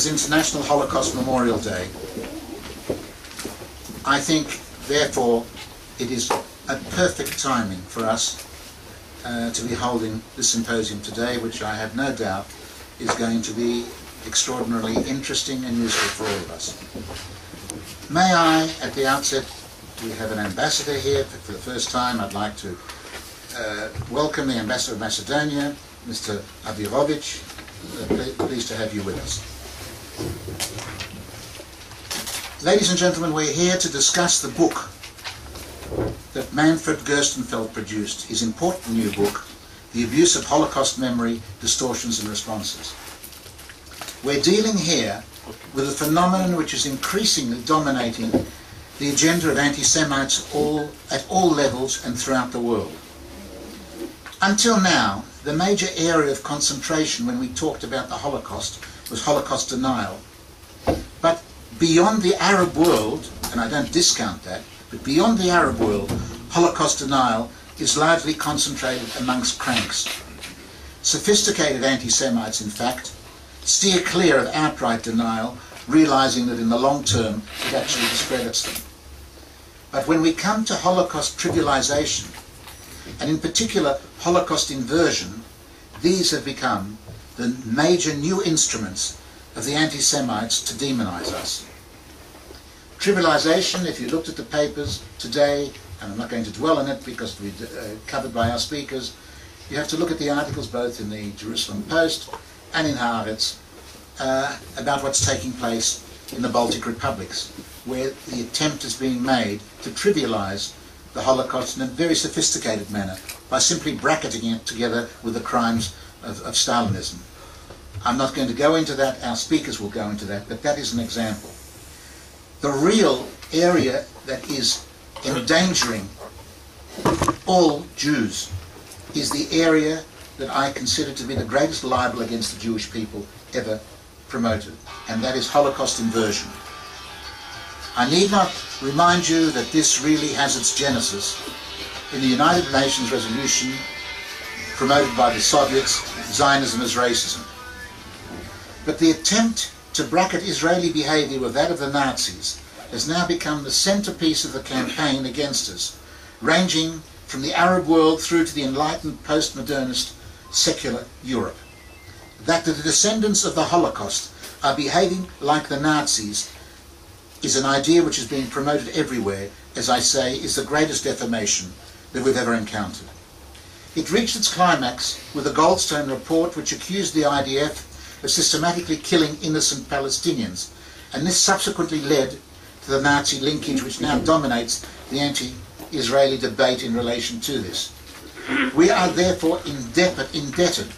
is International Holocaust Memorial Day. I think, therefore, it is a perfect timing for us uh, to be holding this symposium today, which I have no doubt is going to be extraordinarily interesting and useful for all of us. May I, at the outset, we have an ambassador here for the first time. I'd like to uh, welcome the ambassador of Macedonia, Mr. Abirovic. Uh, pleased to have you with us. Ladies and gentlemen, we're here to discuss the book that Manfred Gerstenfeld produced, his important new book, The Abuse of Holocaust Memory, Distortions and Responses. We're dealing here with a phenomenon which is increasingly dominating the agenda of anti-Semites all, at all levels and throughout the world. Until now, the major area of concentration when we talked about the Holocaust was Holocaust denial. But beyond the Arab world, and I don't discount that, but beyond the Arab world, Holocaust denial is largely concentrated amongst cranks. Sophisticated anti-Semites, in fact, steer clear of outright denial, realizing that in the long term it actually discredits them. But when we come to Holocaust trivialization, and in particular Holocaust inversion, these have become the major new instruments of the anti-Semites to demonize us. Trivialization, if you looked at the papers today, and I'm not going to dwell on it because we uh, covered by our speakers, you have to look at the articles both in the Jerusalem Post and in Haaretz uh, about what's taking place in the Baltic republics, where the attempt is being made to trivialize the Holocaust in a very sophisticated manner by simply bracketing it together with the crimes of, of Stalinism. I'm not going to go into that, our speakers will go into that, but that is an example. The real area that is endangering all Jews is the area that I consider to be the greatest libel against the Jewish people ever promoted, and that is Holocaust inversion. I need not remind you that this really has its genesis in the United Nations resolution promoted by the Soviets, Zionism as racism. But the attempt to bracket Israeli behavior with that of the Nazis has now become the centerpiece of the campaign against us, ranging from the Arab world through to the enlightened postmodernist secular Europe. That the descendants of the Holocaust are behaving like the Nazis is an idea which is being promoted everywhere, as I say, is the greatest defamation that we've ever encountered. It reached its climax with the Goldstone report which accused the IDF of systematically killing innocent Palestinians. And this subsequently led to the Nazi linkage which now dominates the anti-Israeli debate in relation to this. We are therefore indebted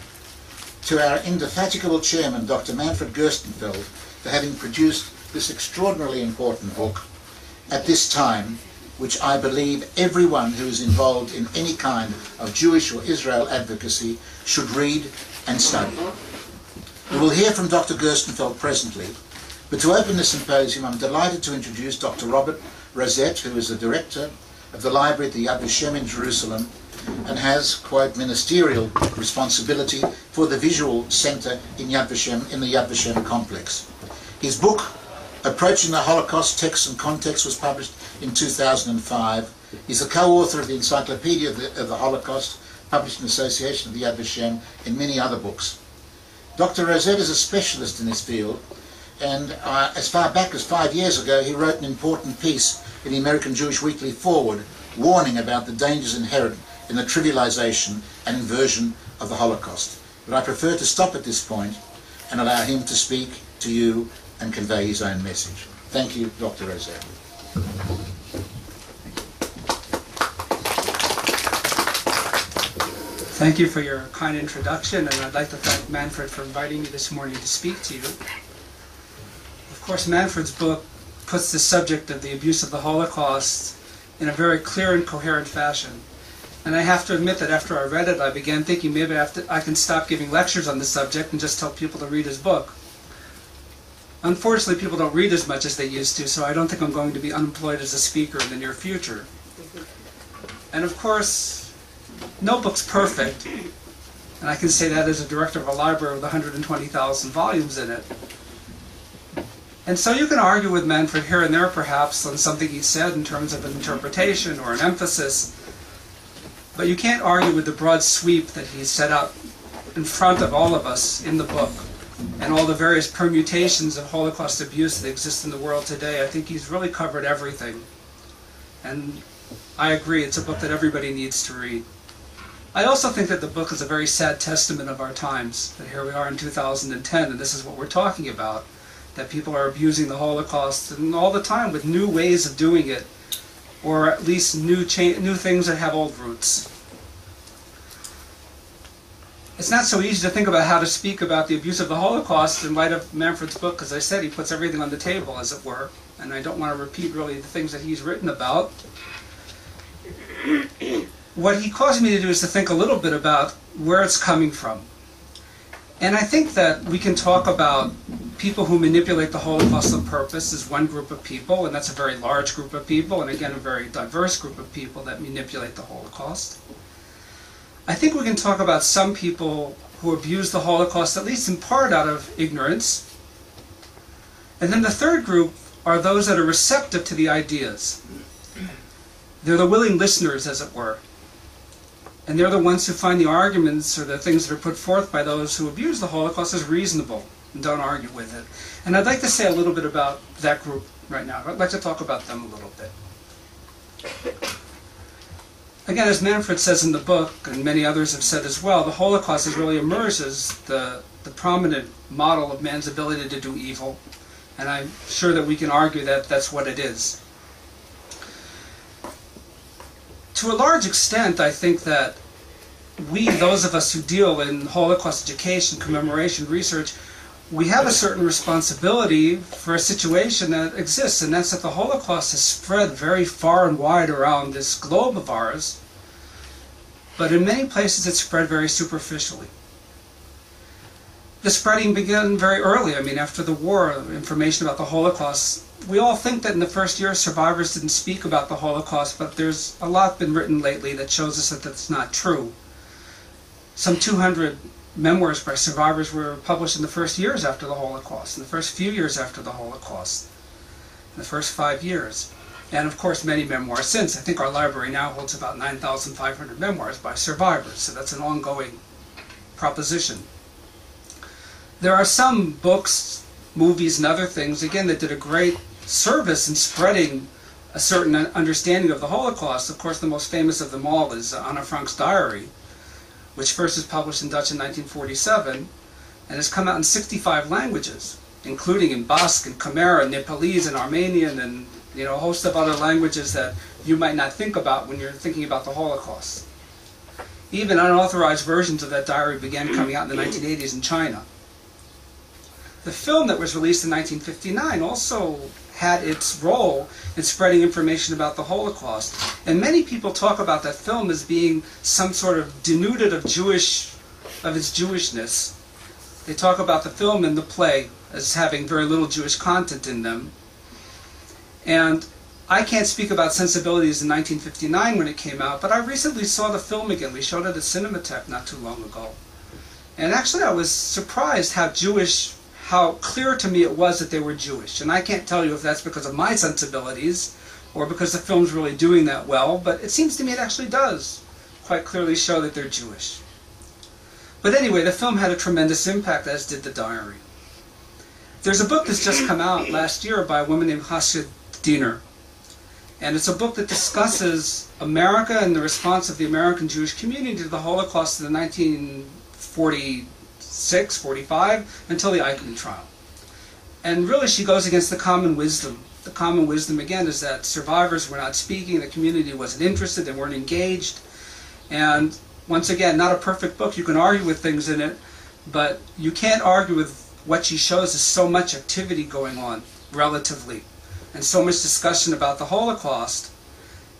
to our indefatigable chairman, Dr. Manfred Gerstenfeld, for having produced this extraordinarily important book at this time, which I believe everyone who is involved in any kind of Jewish or Israel advocacy should read and study. We will hear from Dr. Gerstenfeld presently, but to open the symposium I'm delighted to introduce Dr. Robert Rozett, who is the director of the library at the Yad Vashem in Jerusalem and has, quote, ministerial responsibility for the visual center in Yad Vashem, in the Yad Vashem complex. His book, Approaching the Holocaust, Text and Context, was published in 2005. He's the co-author of the Encyclopedia of the, of the Holocaust, published in association with the Yad Vashem, and many other books. Dr. Rozett is a specialist in this field, and uh, as far back as five years ago, he wrote an important piece in the American Jewish Weekly Forward, warning about the dangers inherent in the trivialization and inversion of the Holocaust. But I prefer to stop at this point and allow him to speak to you and convey his own message. Thank you, Dr. Rozett. Thank you for your kind introduction, and I'd like to thank Manfred for inviting me this morning to speak to you. Of course, Manfred's book puts the subject of the abuse of the Holocaust in a very clear and coherent fashion. And I have to admit that after I read it, I began thinking maybe I, can stop giving lectures on the subject and just tell people to read his book. Unfortunately, people don't read as much as they used to, so I don't think I'm going to be unemployed as a speaker in the near future. And of course, no book's perfect, and I can say that as a director of a library with 120,000 volumes in it. And so you can argue with Manfred here and there, perhaps, on something he said in terms of an interpretation or an emphasis, but you can't argue with the broad sweep that he set up in front of all of us in the book and all the various permutations of Holocaust abuse that exist in the world today. I think he's really covered everything. And I agree, it's a book that everybody needs to read. I also think that the book is a very sad testament of our times, that here we are in 2010 and this is what we're talking about, that people are abusing the Holocaust and all the time with new ways of doing it, or at least new, cha- new things that have old roots. It's not so easy to think about how to speak about the abuse of the Holocaust in light of Manfred's book, because I said he puts everything on the table, as it were, and I don't want to repeat really the things that he's written about. What he caused me to do is to think a little bit about where it's coming from. And I think that we can talk about people who manipulate the Holocaust purpose as one group of people, and that's a very large group of people, and again, a very diverse group of people that manipulate the Holocaust. I think we can talk about some people who abuse the Holocaust, at least in part out of ignorance. And then the third group are those that are receptive to the ideas. They're the willing listeners, as it were. And they're the ones who find the arguments or the things that are put forth by those who abuse the Holocaust as reasonable and don't argue with it. And I'd like to say a little bit about that group right now. I'd like to talk about them a little bit. Again, as Manfred says in the book, and many others have said as well, the Holocaust has really emerged as the, the prominent model of man's ability to do evil. And I'm sure that we can argue that that's what it is. To a large extent, I think that we, those of us who deal in Holocaust education, commemoration, research, we have a certain responsibility for a situation that exists, and that's that the Holocaust has spread very far and wide around this globe of ours, but in many places it's spread very superficially. The spreading began very early. I mean, after the war, information about the Holocaust, we all think that in the first year survivors didn't speak about the Holocaust, but there's a lot been written lately that shows us that that's not true. Some 200 memoirs by survivors were published in the first years after the Holocaust, in the first few years after the Holocaust, in the first five years. And of course, many memoirs since. I think our library now holds about 9,500 memoirs by survivors, so that's an ongoing proposition. There are some books, movies, and other things, again, that did a great service in spreading a certain understanding of the Holocaust. Of course, the most famous of them all is Anna Frank's diary which first was published in Dutch in 1947 and has come out in 65 languages, including in Basque and Khmer and Nepalese and Armenian and you know a host of other languages that you might not think about when you're thinking about the Holocaust. Even unauthorized versions of that diary began coming out in the 1980s in China. The film that was released in 1959 also had its role in spreading information about the Holocaust. And many people talk about that film as being some sort of denuded of Jewish, of its Jewishness. They talk about the film and the play as having very little Jewish content in them. And I can't speak about sensibilities in 1959 when it came out, but I recently saw the film again. We showed it at Cinematheque not too long ago. And actually I was surprised how Jewish how clear to me it was that they were Jewish. And I can't tell you if that's because of my sensibilities or because the film's really doing that well, but it seems to me it actually does quite clearly show that they're Jewish. But anyway, the film had a tremendous impact, as did the diary. There's a book that's just come out last year by a woman named Hasia Diner. And it's a book that discusses America and the response of the American Jewish community to the Holocaust in the 1940 46, 45, until the Eichmann trial. And really, she goes against the common wisdom. The common wisdom, again, is that survivors were not speaking, the community wasn't interested, they weren't engaged. And once again, not a perfect book. You can argue with things in it, but you can't argue with what she shows is so much activity going on, relatively, and so much discussion about the Holocaust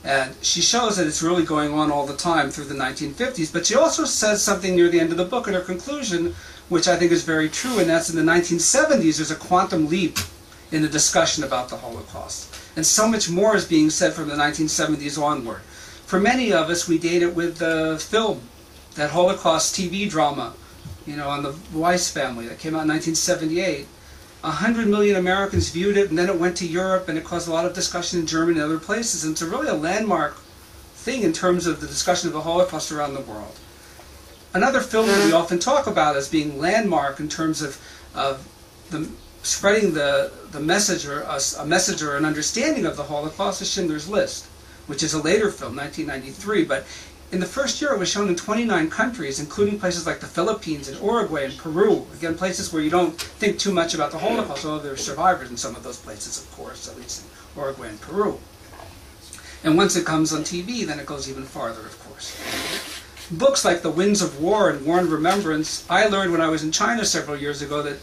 and she shows that it's really going on all the time through the 1950s. But she also says something near the end of the book in her conclusion, which I think is very true, and that's in the 1970s there's a quantum leap in the discussion about the Holocaust. And so much more is being said from the 1970s onward. For many of us, we date it with the film, that Holocaust TV drama, you know, on the Weiss family that came out in 1978. 100 million Americans viewed it, and then it went to Europe, and it caused a lot of discussion in Germany and other places. And it's a really a landmark thing in terms of the discussion of the Holocaust around the world. Another film that we often talk about as being landmark in terms of, of the, spreading the, the message or a, a message or an understanding of the Holocaust is Schindler's List, which is a later film, 1993. But in the first year, it was shown in 29 countries, including places like the Philippines and Uruguay and Peru. Again, places where you don't think too much about the Holocaust, although there are survivors in some of those places, of course, at least in Uruguay and Peru. And once it comes on TV, then it goes even farther, of course. Books like The Winds of War and War and Remembrance, I learned when I was in China several years ago that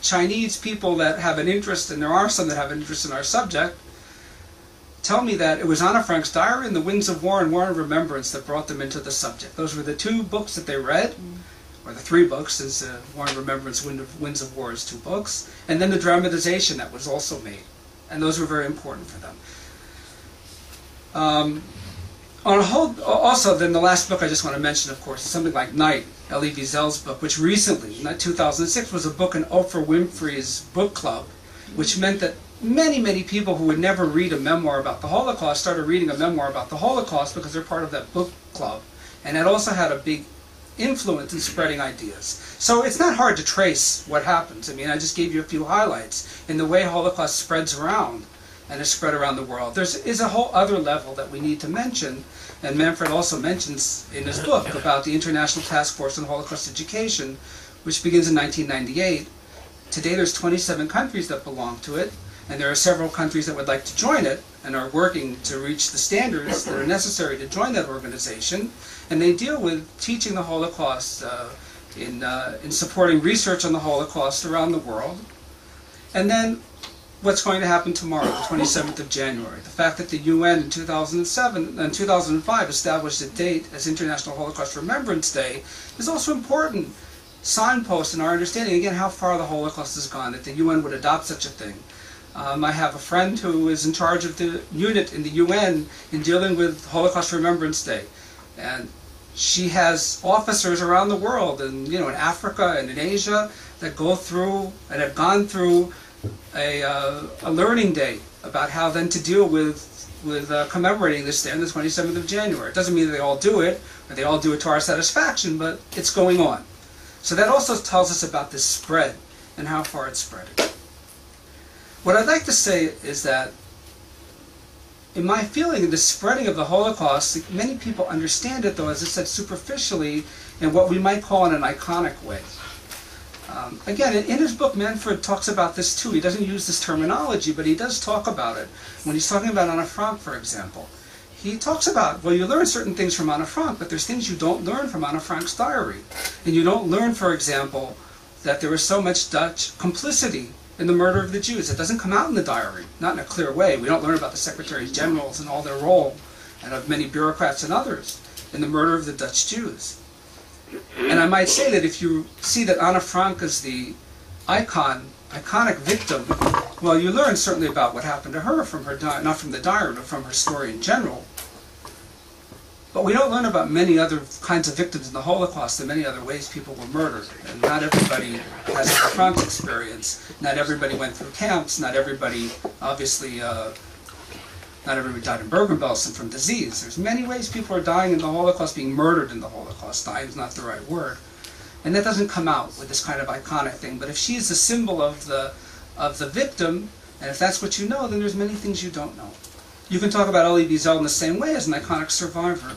Chinese people that have an interest, and there are some that have an interest in our subject, tell me that it was Anna Frank's diary and The Winds of War and War and Remembrance that brought them into the subject. Those were the two books that they read, or the three books, since uh, War and Remembrance, Wind of, Winds of War is two books, and then the dramatization that was also made. And those were very important for them. Um, on a whole, also, then the last book I just want to mention, of course, is something like Night, Elie Wiesel's book, which recently, in 2006, was a book in Oprah Winfrey's book club, which meant that many, many people who would never read a memoir about the Holocaust started reading a memoir about the Holocaust because they're part of that book club. And it also had a big influence in spreading ideas. So it's not hard to trace what happens. I mean, I just gave you a few highlights in the way Holocaust spreads around and is spread around the world. There is is a whole other level that we need to mention, and Manfred also mentions in his book about the International Task Force on Holocaust Education, which begins in 1998. Today there's 27 countries that belong to it, and there are several countries that would like to join it and are working to reach the standards that are necessary to join that organization. And they deal with teaching the Holocaust, uh, in, uh, in supporting research on the Holocaust around the world. And then what's going to happen tomorrow, the 27th of January. The fact that the UN in 2007 and 2005 established a date as International Holocaust Remembrance Day is also important signpost in our understanding, again, how far the Holocaust has gone, that the UN would adopt such a thing. Um, I have a friend who is in charge of the unit in the UN in dealing with Holocaust Remembrance Day. And she has officers around the world, and you know, in Africa and in Asia, that go through and have gone through a, uh, a learning day about how then to deal with with uh, commemorating this day on the 27th of January. It doesn't mean they all do it, or they all do it to our satisfaction, but it's going on. So that also tells us about this spread and how far it's spreading. What I'd like to say is that in my feeling, the spreading of the Holocaust, many people understand it, though, as I said, superficially, in what we might call in an iconic way. Um, again, in, his book, Manfred talks about this too. He doesn't use this terminology, but he does talk about it. When he's talking about Anna Frank, for example, he talks about, well, you learn certain things from Anna Frank, but there's things you don't learn from Anna Frank's diary. And you don't learn, for example, that there was so much Dutch complicity in the murder of the Jews. It doesn't come out in the diary, not in a clear way. We don't learn about the secretaries generals and all their role, and of many bureaucrats and others, in the murder of the Dutch Jews. And I might say that if you see that Anna Frank is the icon, iconic victim, well, you learn certainly about what happened to her from her not from the diary, but from her story in general. But we don't learn about many other kinds of victims in the Holocaust and many other ways people were murdered. And not everybody has a Frank's experience. Not everybody went through camps. Not everybody, obviously, uh, not everybody died in Bergen-Belsen from disease. There's many ways people are dying in the Holocaust, being murdered in the Holocaust. Dying is not the right word. And that doesn't come out with this kind of iconic thing. But if she's the symbol of the, of the victim, and if that's what you know, then there's many things you don't know. You can talk about Elie Wiesel in the same way as an iconic survivor.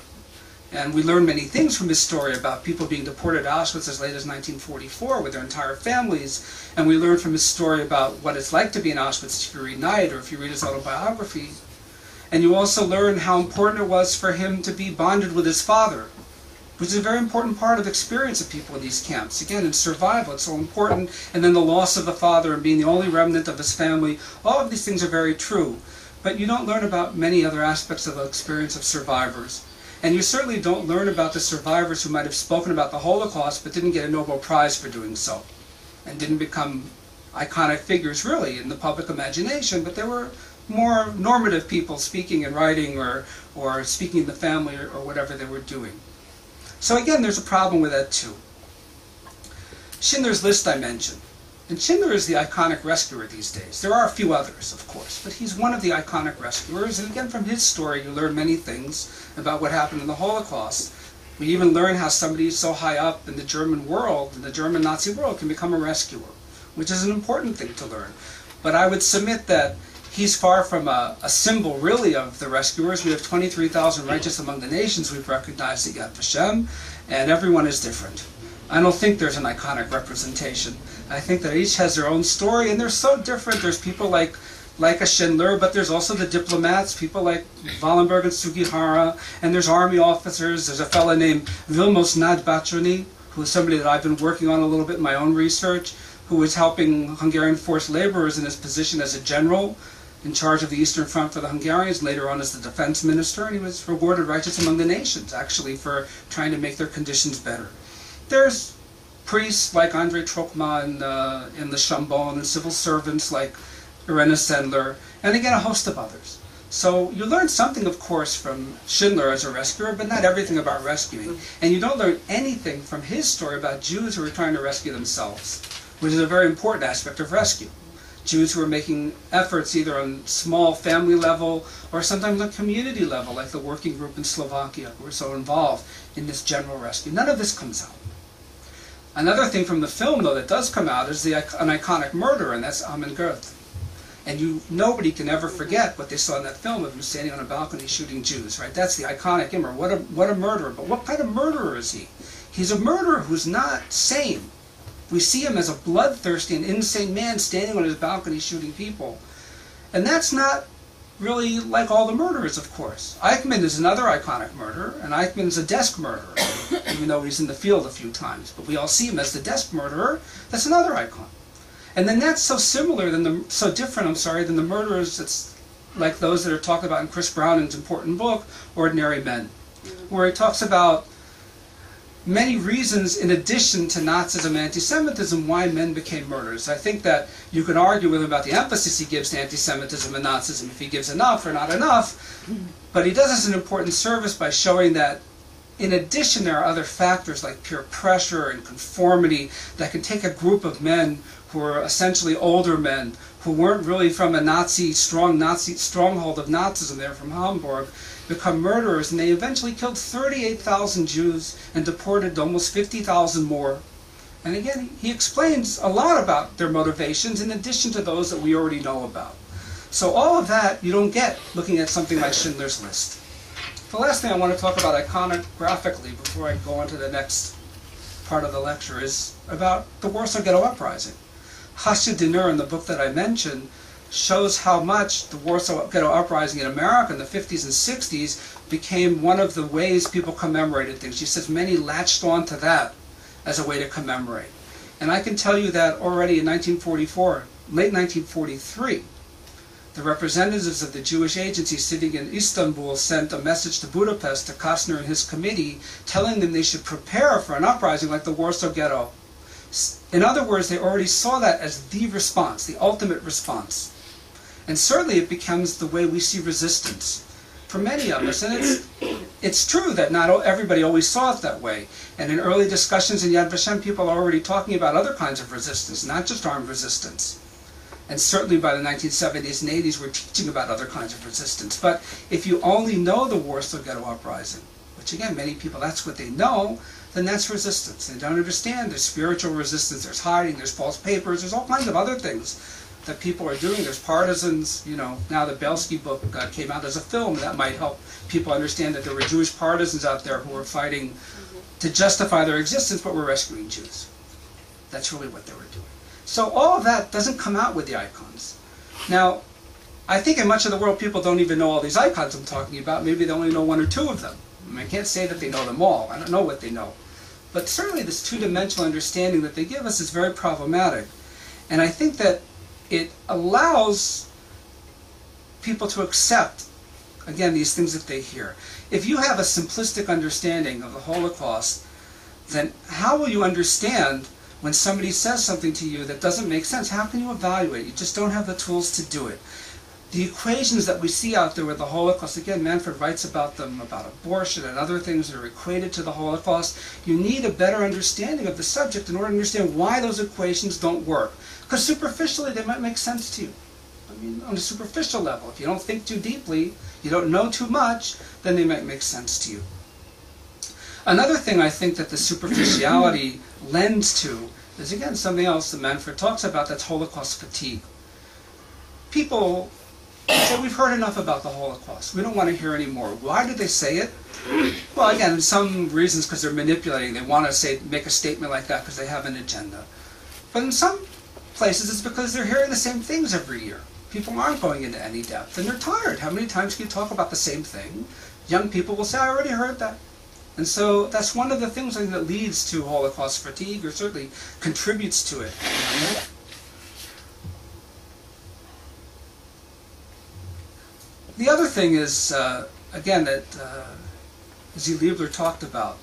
And we learn many things from his story about people being deported to Auschwitz as late as 1944 with their entire families. And we learn from his story about what it's like to be in Auschwitz if you read Night or if you read his autobiography. And you also learn how important it was for him to be bonded with his father, which is a very important part of the experience of people in these camps. Again, in survival, it's so important. And then the loss of the father and being the only remnant of his family. All of these things are very true. But you don't learn about many other aspects of the experience of survivors. And you certainly don't learn about the survivors who might have spoken about the Holocaust but didn't get a Nobel Prize for doing so and didn't become iconic figures really in the public imagination, but there were more normative people speaking and writing or, or speaking in the family or, or whatever they were doing. So again, there's a problem with that too. Schindler's List I mentioned. And Schindler is the iconic rescuer these days. There are a few others, of course, but he's one of the iconic rescuers. And again, from his story, you learn many things about what happened in the Holocaust. We even learn how somebody so high up in the German world, in the German Nazi world, can become a rescuer, which is an important thing to learn. But I would submit that he's far from a, a symbol, really, of the rescuers. We have 23,000 righteous among the nations we've recognized at Yad Vashem, and everyone is different. I don't think there's an iconic representation. I think that each has their own story, and they're so different. There's people like like a Schindler, but there's also the diplomats, people like Wallenberg and Sugihara, and there's army officers. There's a fellow named Vilmos Nagybaczoni, who is somebody that I've been working on a little bit in my own research, who was helping Hungarian forced laborers in his position as a general in charge of the Eastern Front for the Hungarians, later on as the defense minister, and he was rewarded righteous among the nations, actually, for trying to make their conditions better. There's priests like André Trocmé in, uh, in the Chambon, and civil servants like Irena Sendler, and again a host of others. So you learn something, of course, from Schindler as a rescuer, but not everything about rescuing. And you don't learn anything from his story about Jews who are trying to rescue themselves, which is a very important aspect of rescue. Jews who are making efforts either on small family level or sometimes on community level, like the working group in Slovakia who are so involved in this general rescue. None of this comes out. Another thing from the film, though, that does come out is the, an iconic murder, and that's Amon Goeth. And you, nobody can ever forget what they saw in that film of him standing on a balcony shooting Jews, right? That's the iconic image. What a, what a murderer. But what kind of murderer is he? He's a murderer who's not sane. We see him as a bloodthirsty and insane man standing on his balcony shooting people. And that's not really like all the murderers, of course. Eichmann is another iconic murderer, and Eichmann's a desk murderer, even though he's in the field a few times. But we all see him as the desk murderer. That's another icon. And then that's so similar than the so different. I'm sorry than the murderers. That's like those that are talked about in Chris Browning's important book, Ordinary Men, where he talks about many reasons in addition to Nazism and anti-Semitism why men became murderers. I think that you can argue with him about the emphasis he gives to anti-Semitism and Nazism, if he gives enough or not enough, but he does us an important service by showing that in addition there are other factors like peer pressure and conformity that can take a group of men who are essentially older men who weren't really from a Nazi, strong Nazi stronghold of Nazism, they're from Hamburg, become murderers, and they eventually killed 38,000 Jews and deported almost 50,000 more. And again, he explains a lot about their motivations in addition to those that we already know about. So all of that you don't get looking at something like Schindler's List. The last thing I want to talk about iconographically before I go on to the next part of the lecture is about the Warsaw Ghetto Uprising. Hasia Diner, in the book that I mentioned, shows how much the Warsaw Ghetto Uprising in America in the 50s and 60s became one of the ways people commemorated things. She says many latched on to that as a way to commemorate. And I can tell you that already in 1944, late 1943, the representatives of the Jewish agency sitting in Istanbul sent a message to Budapest to Kastner and his committee telling them they should prepare for an uprising like the Warsaw Ghetto. In other words, they already saw that as the response, the ultimate response. And certainly it becomes the way we see resistance for many of us. And it's, it's true that not everybody always saw it that way. And in early discussions in Yad Vashem, people are already talking about other kinds of resistance, not just armed resistance. And certainly by the 1970s and 80s, we're teaching about other kinds of resistance. But if you only know the Warsaw Ghetto Uprising, which again, many people, that's what they know, then that's resistance. They don't understand there's spiritual resistance, there's hiding, there's false papers, there's all kinds of other things that people are doing. There's partisans, you know, now the Bielski book uh, came out as a film that might help people understand that there were Jewish partisans out there who were fighting to justify their existence but were rescuing Jews. That's really what they were doing. So all of that doesn't come out with the icons. Now, I think in much of the world people don't even know all these icons I'm talking about. Maybe they only know one or two of them. I, mean, I can't say that they know them all. I don't know what they know. But certainly this two-dimensional understanding that they give us is very problematic. And I think that it allows people to accept, again, these things that they hear. If you have a simplistic understanding of the Holocaust, then how will you understand when somebody says something to you that doesn't make sense? How can you evaluate? You just don't have the tools to do it. The equations that we see out there with the Holocaust, again, Manfred writes about them, about abortion and other things that are equated to the Holocaust. You need a better understanding of the subject in order to understand why those equations don't work. Because superficially, they might make sense to you. I mean, on a superficial level, if you don't think too deeply, you don't know too much, then they might make sense to you. Another thing I think that the superficiality lends to is again something else that Manfred talks about that's Holocaust fatigue. People say we've heard enough about the Holocaust. We don't want to hear any more. Why do they say it? Well, again, some reasons because they're manipulating. They want to say make a statement like that because they have an agenda. But in some places, it's because they're hearing the same things every year. People aren't going into any depth, and they're tired. How many times can you talk about the same thing? Young people will say, "I already heard that." And so that's one of the things I think that leads to Holocaust fatigue, or certainly contributes to it. The other thing is, uh, again, that uh, Zee Leibler talked about,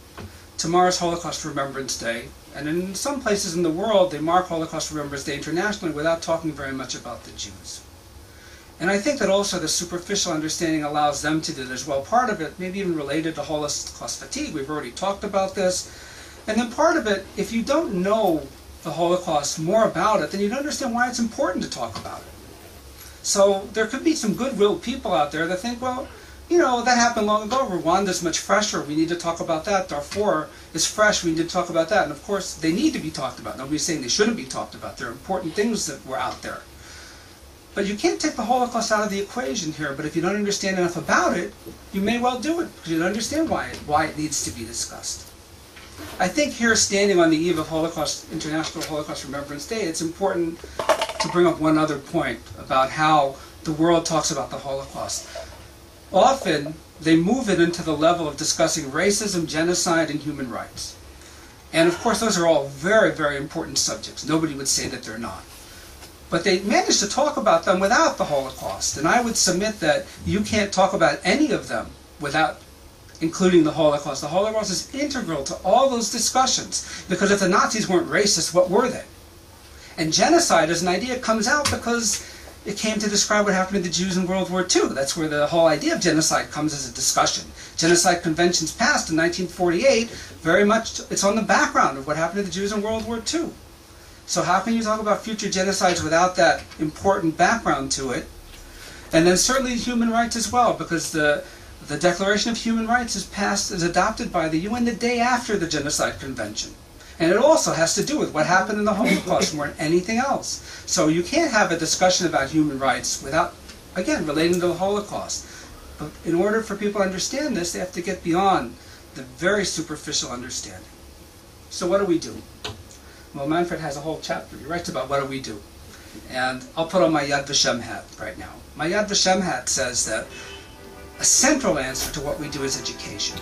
tomorrow's Holocaust Remembrance Day, and in some places in the world they mark Holocaust Remembrance Day internationally without talking very much about the Jews. And I think that also the superficial understanding allows them to do it as well. Part of it, maybe even related to Holocaust fatigue, we've already talked about this. And then part of it, if you don't know the Holocaust more about it, then you don't understand why it's important to talk about it. So there could be some good-willed people out there that think, well, you know, that happened long ago. Rwanda's much fresher. We need to talk about that. Darfur is fresh. We need to talk about that. And of course, they need to be talked about. Nobody's saying they shouldn't be talked about. There are important things that were out there. But you can't take the Holocaust out of the equation here. But if you don't understand enough about it, you may well do it because you don't understand why it, why it needs to be discussed. I think here, standing on the eve of Holocaust International Holocaust Remembrance Day, it's important to bring up one other point about how the world talks about the Holocaust. Often, they move it into the level of discussing racism, genocide, and human rights. And of course, those are all very, very important subjects. Nobody would say that they're not. But they managed to talk about them without the Holocaust. And I would submit that you can't talk about any of them without including the Holocaust. The Holocaust is integral to all those discussions. Because if the Nazis weren't racist, what were they? And genocide as an idea comes out because it came to describe what happened to the Jews in World War II. That's where the whole idea of genocide comes as a discussion. Genocide conventions passed in 1948, very much, it's on the background of what happened to the Jews in World War II. So how can you talk about future genocides without that important background to it? And then certainly human rights as well, because the the Declaration of Human Rights is passed, is adopted by the UN the day after the Genocide Convention. And it also has to do with what happened in the Holocaust more than anything else. So you can't have a discussion about human rights without, again, relating to the Holocaust. But in order for people to understand this, they have to get beyond the very superficial understanding. So what do we do? Well, Manfred has a whole chapter. He writes about what do we do. And I'll put on my Yad Vashem hat right now. My Yad Vashem hat says that a central answer to what we do is education.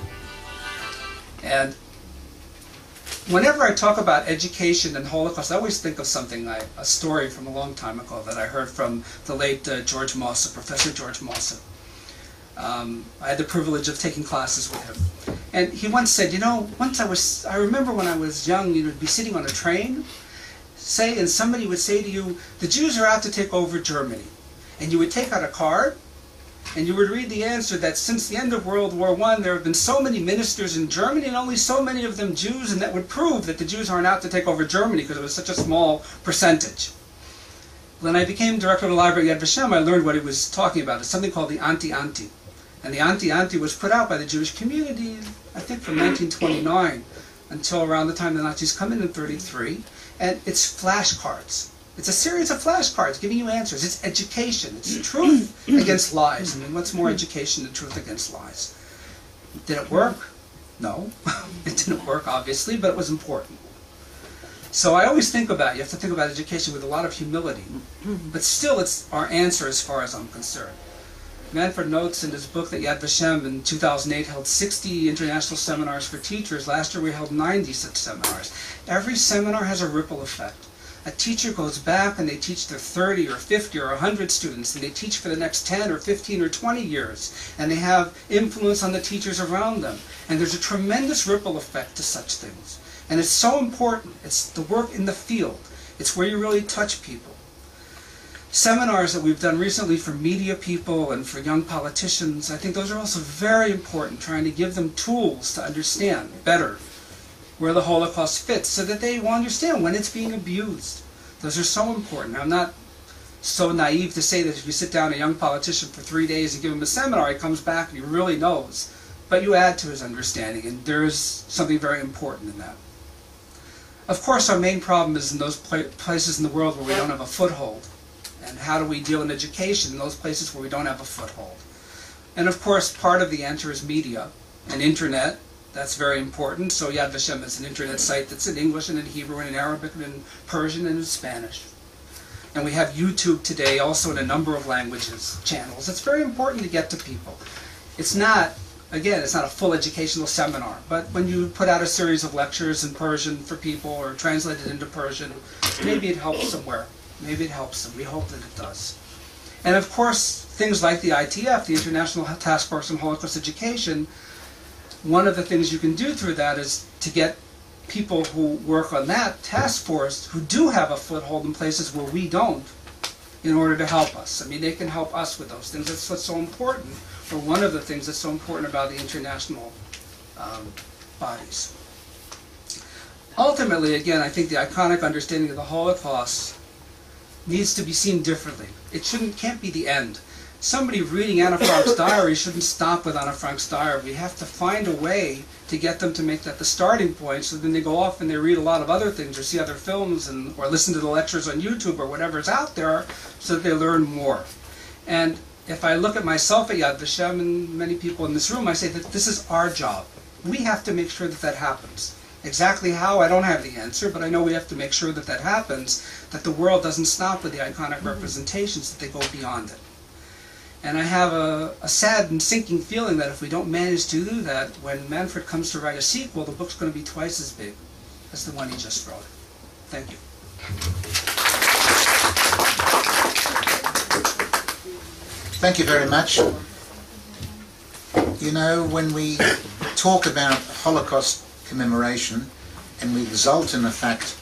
And whenever I talk about education and Holocaust, I always think of something, like a story from a long time ago that I heard from the late uh, George Mosse, Professor George Mosse. Um, I had the privilege of taking classes with him. And he once said, you know, once I was, I remember when I was young, you would be sitting on a train, say, and somebody would say to you, the Jews are out to take over Germany. And you would take out a card, and you would read the answer that since the end of World War I, there have been so many ministers in Germany, and only so many of them Jews, and that would prove that the Jews aren't out to take over Germany because it was such a small percentage. When I became director of the library at Vashem, I learned what he was talking about. It's something called the Anti-Anti. And the Anti-Anti was put out by the Jewish community, I think from 1929 until around the time the Nazis come in in 33. And it's flashcards. It's a series of flashcards giving you answers. It's education. It's truth against lies. I mean, what's more education than truth against lies? Did it work? No. it didn't work, obviously, but it was important. So I always think about, you have to think about education with a lot of humility. But still, it's our answer as far as I'm concerned. Manfred notes in his book that Yad Vashem in 2008 held 60 international seminars for teachers. Last year we held 90 such seminars. Every seminar has a ripple effect. A teacher goes back and they teach their 30 or 50 or 100 students and they teach for the next 10 or 15 or 20 years and they have influence on the teachers around them. And there's a tremendous ripple effect to such things. And it's so important. It's the work in the field. It's where you really touch people seminars that we've done recently for media people and for young politicians, I think those are also very important, trying to give them tools to understand better where the Holocaust fits so that they will understand when it's being abused. Those are so important. I'm not so naive to say that if you sit down a young politician for three days and give him a seminar, he comes back and he really knows. But you add to his understanding, and there is something very important in that. Of course, our main problem is in those places in the world where we don't have a foothold. And how do we deal in education in those places where we don't have a foothold? And of course, part of the answer is media and internet. That's very important. So Yad Vashem is an internet site that's in English and in Hebrew and in Arabic and in Persian and in Spanish. And we have YouTube today also in a number of languages, channels. It's very important to get to people. It's not, again, it's not a full educational seminar, but when you put out a series of lectures in Persian for people or translate it into Persian, maybe it helps somewhere. Maybe it helps them. We hope that it does. And of course, things like the ITF, the International Task Force on Holocaust Education, one of the things you can do through that is to get people who work on that task force who do have a foothold in places where we don't in order to help us. I mean, they can help us with those things. That's what's so important, or one of the things that's so important about the international um, bodies. Ultimately, again, I think the iconic understanding of the Holocaust needs to be seen differently. It shouldn't, can't be the end somebody reading Anna Frank's diary shouldn't stop with Anna Frank's diary. We have to find a way to get them to make that the starting point so then they go off and they read a lot of other things or see other films and or listen to the lectures on YouTube or whatever's out there so that they learn more. And if I look at myself at Yad Vashem and many people in this room, I say that this is our job. We have to make sure that that happens. Exactly how, I don't have the answer, but I know we have to make sure that that happens, that the world doesn't stop with the iconic representations, that they go beyond it. And I have a, a, sad and sinking feeling that if we don't manage to do that, when Manfred comes to write a sequel, the book's going to be twice as big as the one he just wrote. Thank you. Thank you very much. You know, when we talk about Holocaust commemoration and we exult in the fact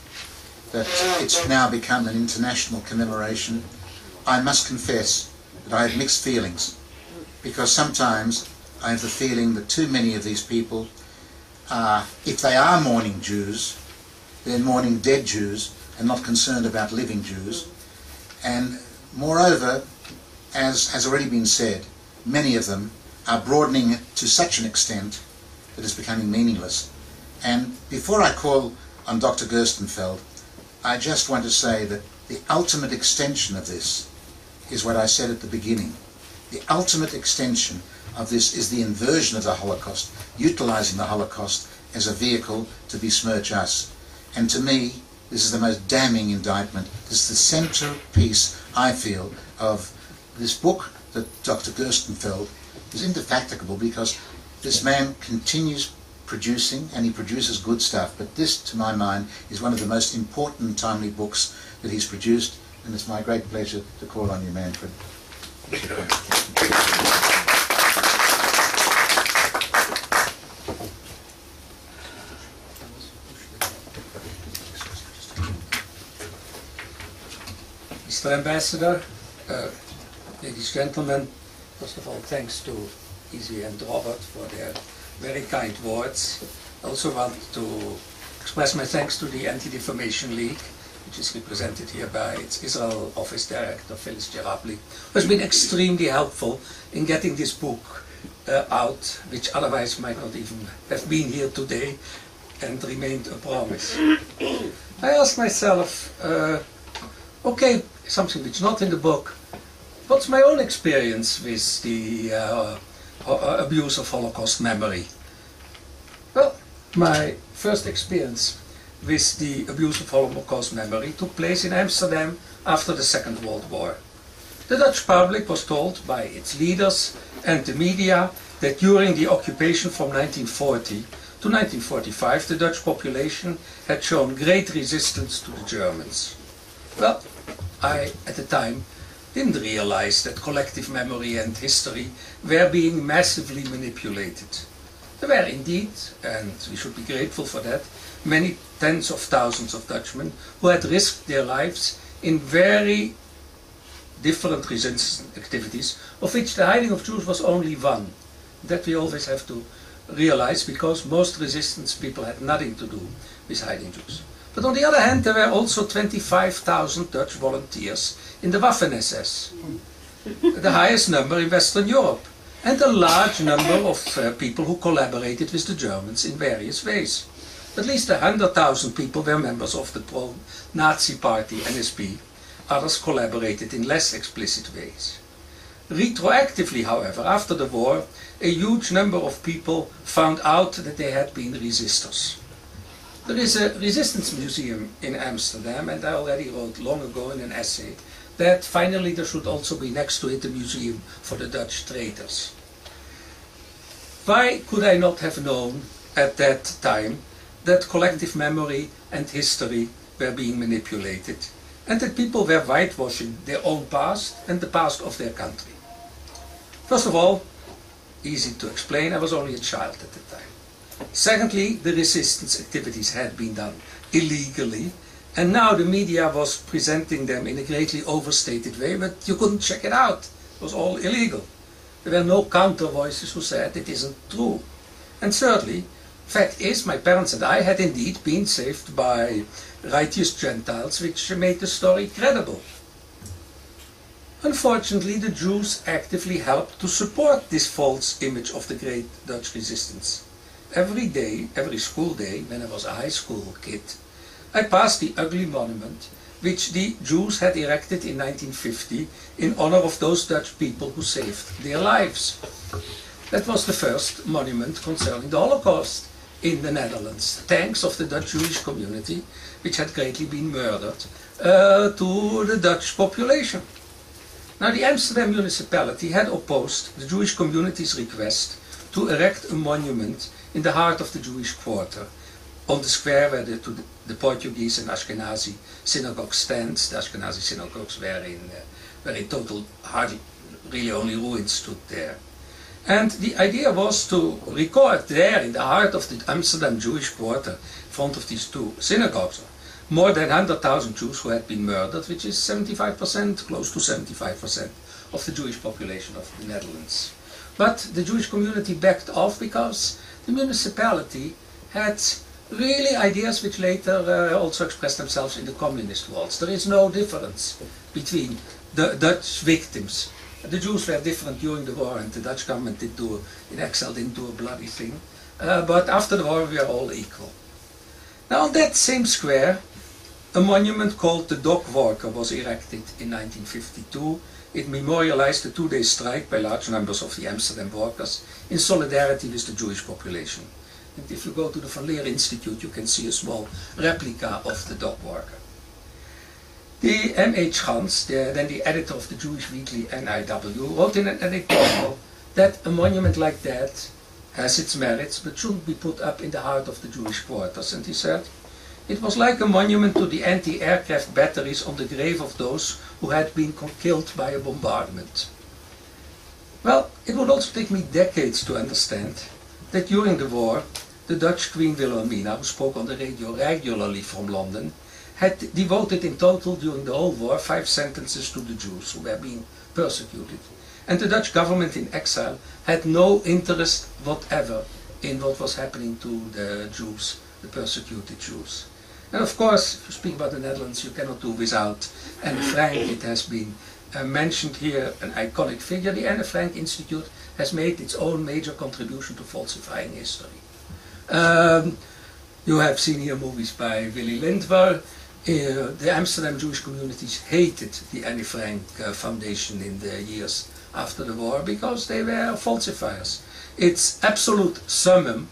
that it's now become an international commemoration, I must confess but I have mixed feelings because sometimes I have the feeling that too many of these people, are, if they are mourning Jews, they're mourning dead Jews and not concerned about living Jews. And moreover, as has already been said, many of them are broadening to such an extent that it's becoming meaningless. And before I call on Dr. Gerstenfeld, I just want to say that the ultimate extension of this is what I said at the beginning. The ultimate extension of this is the inversion of the Holocaust, utilizing the Holocaust as a vehicle to besmirch us. And to me, this is the most damning indictment. This is the centerpiece, I feel, of this book that Dr. Gerstenfeld is indefatigable because this man continues producing and he produces good stuff. But this, to my mind, is one of the most important timely books that he's produced and it's my great pleasure to call on you, Manfred. Mr. Ambassador, uh, ladies and gentlemen, first of all, thanks to Izzy and Robert for their very kind words. I also want to express my thanks to the Anti-Defamation League which is represented here by its Israel Office Director, Phyllis Gerably, who has been extremely helpful in getting this book uh, out, which otherwise might not even have been here today and remained a promise. I asked myself, uh, okay, something which is not in the book, what's my own experience with the uh, abuse of Holocaust memory? Well, my first experience with the abuse of Holocaust memory took place in Amsterdam after the Second World War. The Dutch public was told by its leaders and the media that during the occupation from 1940 to 1945 the Dutch population had shown great resistance to the Germans. Well, I, at the time, didn't realize that collective memory and history were being massively manipulated. There were indeed, and we should be grateful for that, many tens of thousands of Dutchmen who had risked their lives in very different resistance activities, of which the hiding of Jews was only one. That we always have to realize because most resistance people had nothing to do with hiding Jews. But on the other hand, there were also 25,000 Dutch volunteers in the Waffen-SS, the highest number in Western Europe, and a large number of uh, people who collaborated with the Germans in various ways. At least 100,000 people were members of the pro-Nazi party NSB. Others collaborated in less explicit ways. Retroactively, however, after the war, a huge number of people found out that they had been resistors. There is a resistance museum in Amsterdam, and I already wrote long ago in an essay that finally there should also be next to it a museum for the Dutch traitors. Why could I not have known at that time that collective memory and history were being manipulated and that people were whitewashing their own past and the past of their country? First of all, easy to explain, I was only a child at the time. Secondly, the resistance activities had been done illegally, and now the media was presenting them in a greatly overstated way, but you couldn't check it out. It was all illegal. There were no counter voices who said it isn't true. And thirdly, fact is, my parents and I had indeed been saved by righteous Gentiles, which made the story credible. Unfortunately, the Jews actively helped to support this false image of the great Dutch resistance. Every day, every school day, when I was a high school kid, I passed the ugly monument which the Jews had erected in 1950 in honor of those Dutch people who saved their lives. That was the first monument concerning the Holocaust in the Netherlands. Thanks of the Dutch Jewish community, which had greatly been murdered, uh, to the Dutch population. Now, the Amsterdam municipality had opposed the Jewish community's request to erect a monument in the heart of the Jewish quarter, on the square where the, the, the Portuguese and Ashkenazi synagogue stands. The Ashkenazi synagogues were in, uh, were in total, hardly, really only ruins stood there. And the idea was to record there in the heart of the Amsterdam Jewish quarter, in front of these two synagogues, more than 100,000 Jews who had been murdered, which is 75%, close to 75% of the Jewish population of the Netherlands. But the Jewish community backed off because the municipality had really ideas which later uh, also expressed themselves in the communist walls. There is no difference between the Dutch victims. The Jews were different during the war and the Dutch government did do, in exile didn't do a bloody thing. Uh, but after the war we are all equal. Now on that same square a monument called the Dokwerker was erected in 1952. It memorialized the two-day strike by large numbers of the Amsterdam workers in solidarity with the Jewish population. And if you go to the Van Leer Institute, you can see a small replica of the Dokwerker. The M.H. Gans, the, then the editor of the Jewish weekly NIW, wrote in an editorial that a monument like that has its merits, but shouldn't be put up in the heart of the Jewish quarters. And he said, it was like a monument to the anti-aircraft batteries on the grave of those who had been killed by a bombardment. Well, it would also take me decades to understand that during the war, the Dutch Queen Wilhelmina, who spoke on the radio regularly from London, had devoted in total during the whole war five sentences to the Jews who were being persecuted. And the Dutch government in exile had no interest whatever in what was happening to the Jews, the persecuted Jews. And of course, if you speak about the Netherlands, you cannot do without Anne Frank. It has been uh, mentioned here, an iconic figure. The Anne Frank Institute has made its own major contribution to falsifying history. Um, you have seen here movies by Willy Lindwer. Uh, the Amsterdam Jewish communities hated the Anne Frank uh, Foundation in the years after the war because they were falsifiers. Its absolute summum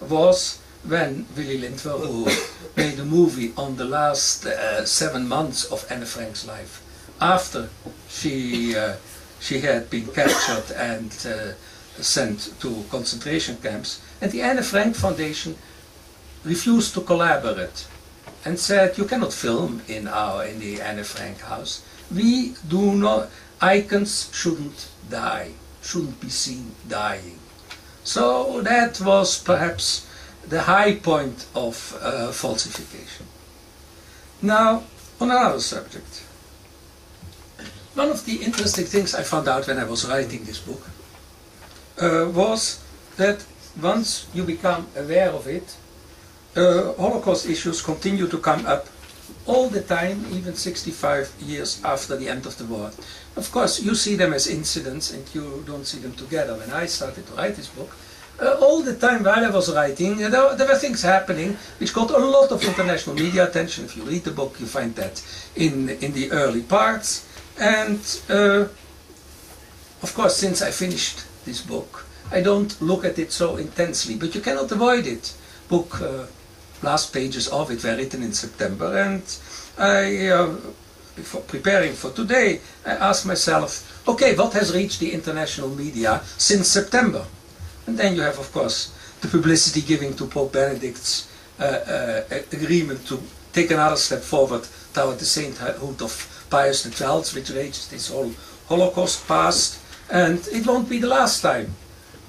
was when Willy Lindwer, who made a movie on the last uh, seven months of Anne Frank's life, after she uh, she had been captured and uh, sent to concentration camps, and the Anne Frank Foundation refused to collaborate and said, "You cannot film in our in the Anne Frank house. We do not. Icons shouldn't die, shouldn't be seen dying." So that was perhaps the high point of uh, falsification. Now, on another subject. One of the interesting things I found out when I was writing this book uh, was that once you become aware of it, uh, Holocaust issues continue to come up all the time, even 65 years after the end of the war. Of course, you see them as incidents and you don't see them together. When I started to write this book, uh, all the time while I was writing, uh, there, there, were things happening which got a lot of international media attention. If you read the book, you find that in, in the early parts. And uh, of course, since I finished this book, I don't look at it so intensely, but you cannot avoid it. Book uh, last pages of it were written in September, and I, uh, preparing for today, I asked myself, okay, what has reached the international media since September? And then you have, of course, the publicity giving to Pope Benedict's uh, uh, agreement to take another step forward toward the sainthood of Pius XII, which reaches this whole Holocaust past. And it won't be the last time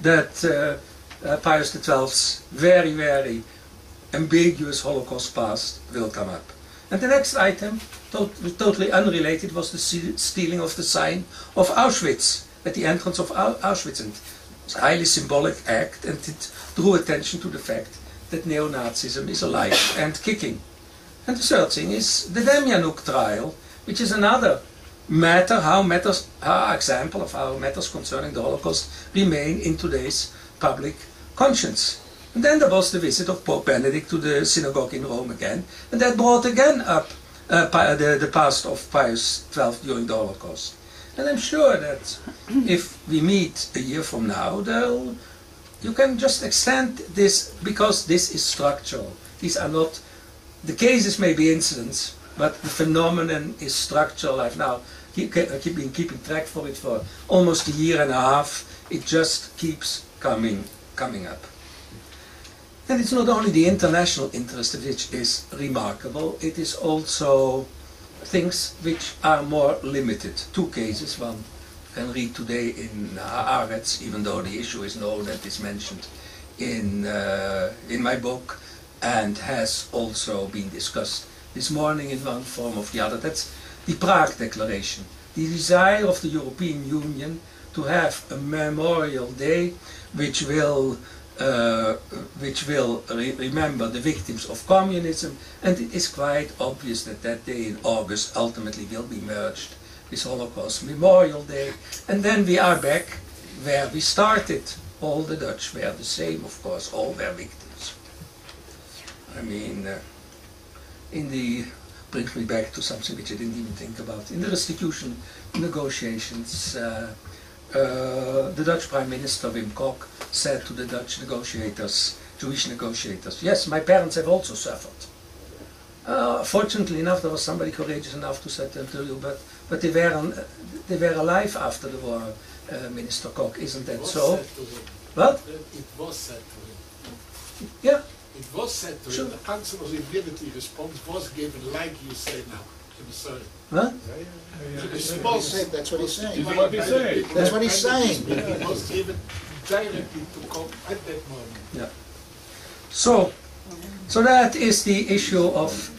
that uh, uh Pius XII's very, very ambiguous Holocaust past will come up. And the next item, to totally unrelated, was the stealing of the sign of Auschwitz at the entrance of Auschwitz. And it's a highly symbolic act, and it drew attention to the fact that neo-Nazism is alive and kicking. And the third thing is the Demjanjuk trial, which is another matter, how matters, how example of how matters concerning the Holocaust remain in today's public conscience. And then there was the visit of Pope Benedict to the synagogue in Rome again, and that brought again up uh, the, the past of Pius XII during the Holocaust. And I'm sure that if we meet a year from now, you can just extend this because this is structural. These are not, the cases may be incidents, but the phenomenon is structural. I've now keep, keep been keeping track for it for almost a year and a half. It just keeps coming, coming up. And it's not only the international interest which is remarkable, it is also things which are more limited. Two cases, one can read today in Haaretz, even though the issue is known and is mentioned in, uh, in my book, and has also been discussed this morning in one form or the other. That's the Prague Declaration, the desire of the European Union to have a memorial day which will uh, which will re remember the victims of communism and it is quite obvious that that day in August ultimately will be merged with Holocaust Memorial Day and then we are back where we started. All the Dutch were the same of course, all were victims. I mean, uh, in the brings me back to something which I didn't even think about. In the restitution negotiations, uh, uh, the Dutch Prime Minister Wim Kok said to the Dutch negotiators, Jewish negotiators, yes, my parents have also suffered. Uh, fortunately enough, there was somebody courageous enough to say them to you, but, but they, were, they were alive after the war, uh, Minister Kok, isn't that so? What? It was said to him. Yeah. It was said to sure. him. The answer was immediately, response was given like you say now. I'm sorry. Huh? Response. That's what he's saying. That's what he's saying. That's what he's saying. It was given directly to come at that moment. Yeah. So, so that is the issue of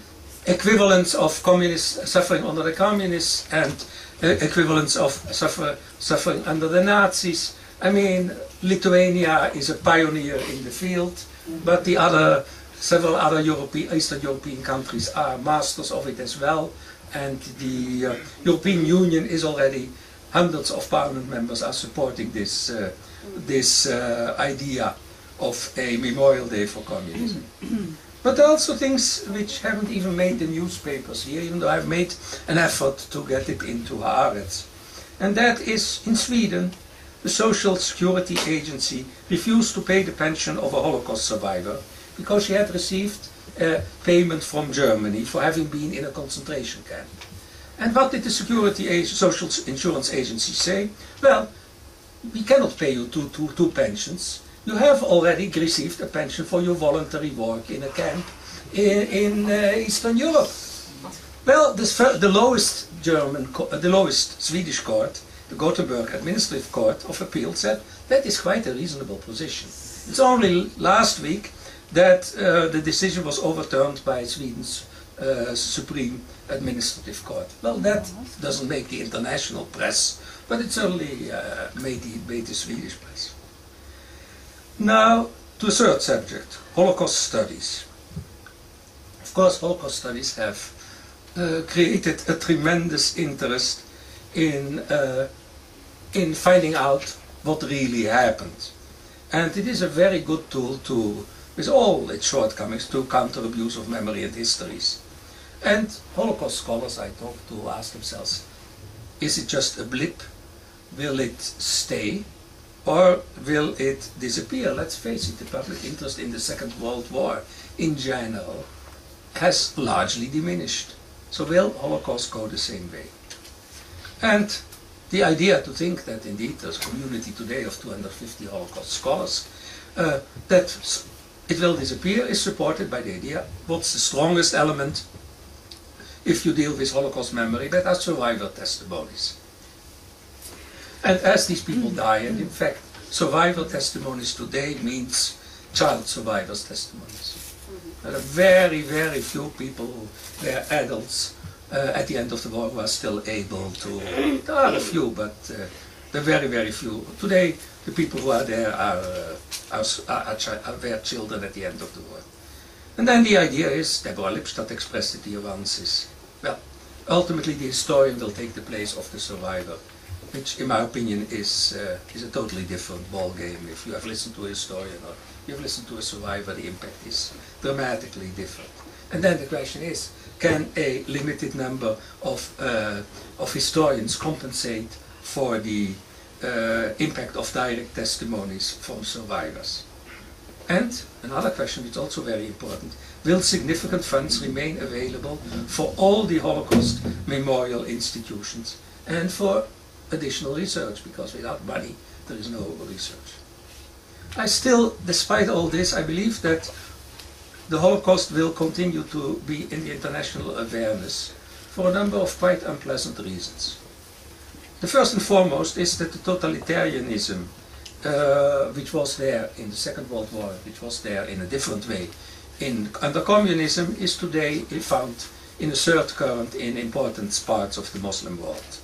equivalence of communists suffering under the communists and uh, equivalence of suffer, suffering under the Nazis. I mean, Lithuania is a pioneer in the field, but the other, several other European, Eastern European countries are masters of it as well. And the uh, European Union is already, hundreds of parliament members are supporting this uh, this uh, idea of a Memorial Day for Communism. but there are also things which haven't even made the newspapers here, even though I've made an effort to get it into Haaretz. And that is, in Sweden, the Social Security Agency refused to pay the pension of a Holocaust survivor because she had received a payment from Germany for having been in a concentration camp. And what did the Security Social Insurance Agency say? Well, we cannot pay you two, two, two pensions. You have already received a pension for your voluntary work in a camp in, in uh, Eastern Europe. Well, this, the lowest German, uh, the lowest Swedish court, the Gothenburg Administrative Court of Appeal said that is quite a reasonable position. It's only last week that uh, the decision was overturned by Sweden's uh, Supreme Administrative Court. Well, that doesn't make the international press, but it certainly uh, made, the, made the Swedish press. Now, to a third subject, Holocaust studies. Of course, Holocaust studies have uh, created a tremendous interest in, uh, in finding out what really happened. And it is a very good tool to, with all its shortcomings, to counter abuse of memory and histories. And Holocaust scholars I talk to ask themselves, is it just a blip? Will it stay? Or will it disappear? Let's face it, the public interest in the Second World War in general has largely diminished. So will Holocaust go the same way? And the idea to think that indeed there's a community today of 250 Holocaust scholars, uh, that it will disappear is supported by the idea what's the strongest element if you deal with Holocaust memory, that are survivor testimonies. And as these people die, and in fact, survivor testimonies today means child survivors' testimonies. There are very, very few people who were adults uh, at the end of the war who are still able to. There are a few, but uh, there are very, very few. Today, the people who are there are, uh, are, are, are, were children at the end of the war. And then the idea is, Deborah Lipstadt expressed it here once, is, well, ultimately the historian will take the place of the survivor which in my opinion is, uh, is a totally different ball game. If you have listened to a historian or you have listened to a survivor, the impact is dramatically different. And then the question is, can a limited number of, uh, of historians compensate for the uh, impact of direct testimonies from survivors? And another question which is also very important, will significant funds remain available for all the Holocaust memorial institutions and for additional research because without money there is no research. I still, despite all this, I believe that the Holocaust will continue to be in the international awareness for a number of quite unpleasant reasons. The first and foremost is that the totalitarianism uh, which was there in the Second World War, which was there in a different way in, under communism, is today found in a third current in important parts of the Muslim world.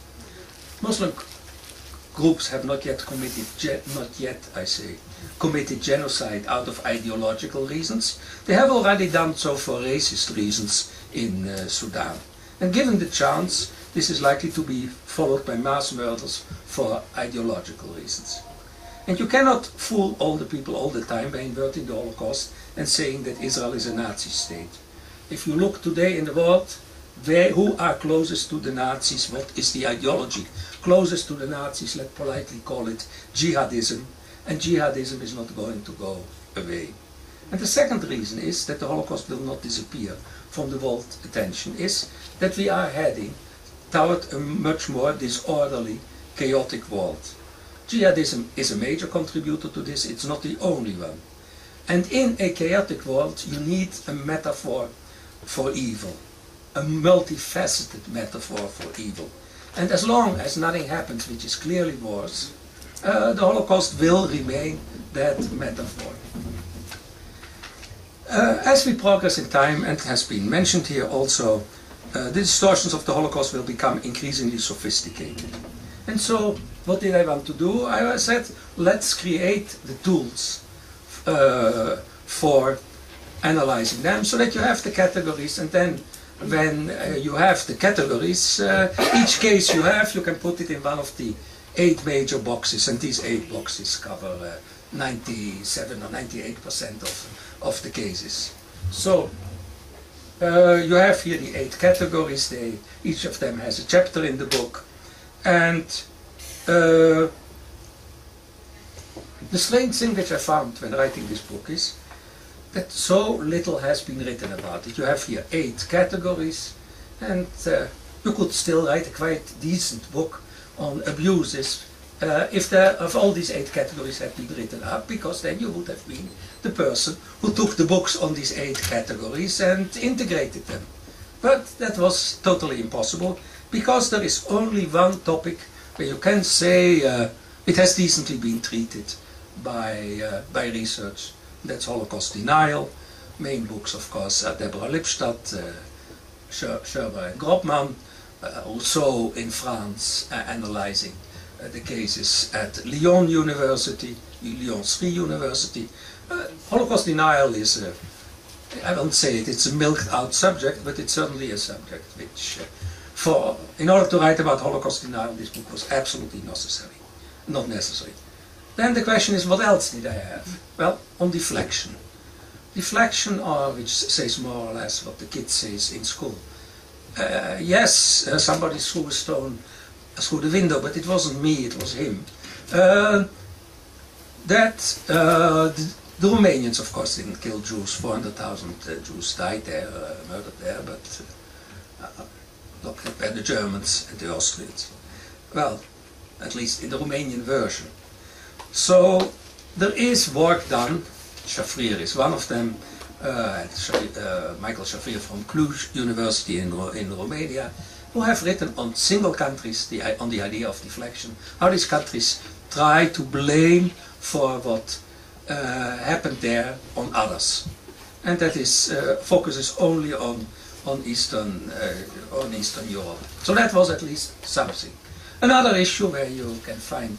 Muslim groups have not yet committed, not yet, I say, committed genocide out of ideological reasons. They have already done so for racist reasons in uh, Sudan. And given the chance, this is likely to be followed by mass murders for ideological reasons. And you cannot fool all the people all the time by inverting the Holocaust and saying that Israel is a Nazi state. If you look today in the world, who are closest to the Nazis, what is the ideology closest to the Nazis, let's politely call it jihadism, and jihadism is not going to go away. And the second reason is that the Holocaust will not disappear from the world attention, is that we are heading toward a much more disorderly, chaotic world. Jihadism is a major contributor to this, it's not the only one. And in a chaotic world, you need a metaphor for evil, a multifaceted metaphor for evil. And as long as nothing happens, which is clearly worse, uh, the Holocaust will remain that metaphor. Uh, as we progress in time, and has been mentioned here also, uh, the distortions of the Holocaust will become increasingly sophisticated. And so, what did I want to do? I said, let's create the tools uh, for analyzing them so that you have the categories and then when uh, you have the categories, uh, each case you have, you can put it in one of the eight major boxes, and these eight boxes cover 97 or 98 percent of, of the cases. So uh, you have here the eight categories. They, each of them has a chapter in the book, and uh, the strange thing which I found when writing this book is that so little has been written about it. You have here eight categories, and uh, you could still write a quite decent book on abuses uh, if, there, if all these eight categories had been written up, because then you would have been the person who took the books on these eight categories and integrated them. But that was totally impossible, because there is only one topic where you can say uh, it has decently been treated by, uh, by research that's Holocaust denial. Main books, of course, are Deborah Lipstadt, uh, and Grobman, uh, also in France, uh, analyzing uh, the cases at Lyon University, Lyon Free University. Uh, Holocaust denial is a I won't say it, it's a milked out subject, but it's certainly a subject which, uh, for, in order to write about Holocaust denial, this book was absolutely necessary, not necessary. Then the question is, what else did I have? Well, on deflection. Deflection, or which says more or less what the kid says in school. Uh, yes, uh, somebody threw a stone through the window, but it wasn't me, it was him. Uh, that uh, the, Romanians, of course, didn't kill Jews. 400,000 uh, Jews died there, uh, murdered there, but look at the Germans and the Austrians. Well, at least in the Romanian version. So there is work done. Shafir is one of them. Uh, uh, Michael Shafir from Cluj University in, in Romania, who have written on single countries the, on the idea of deflection, how these countries try to blame for what uh, happened there on others. And that is, uh, focuses only on, on, Eastern, uh, on Eastern Europe. So that was at least something. Another issue where you can find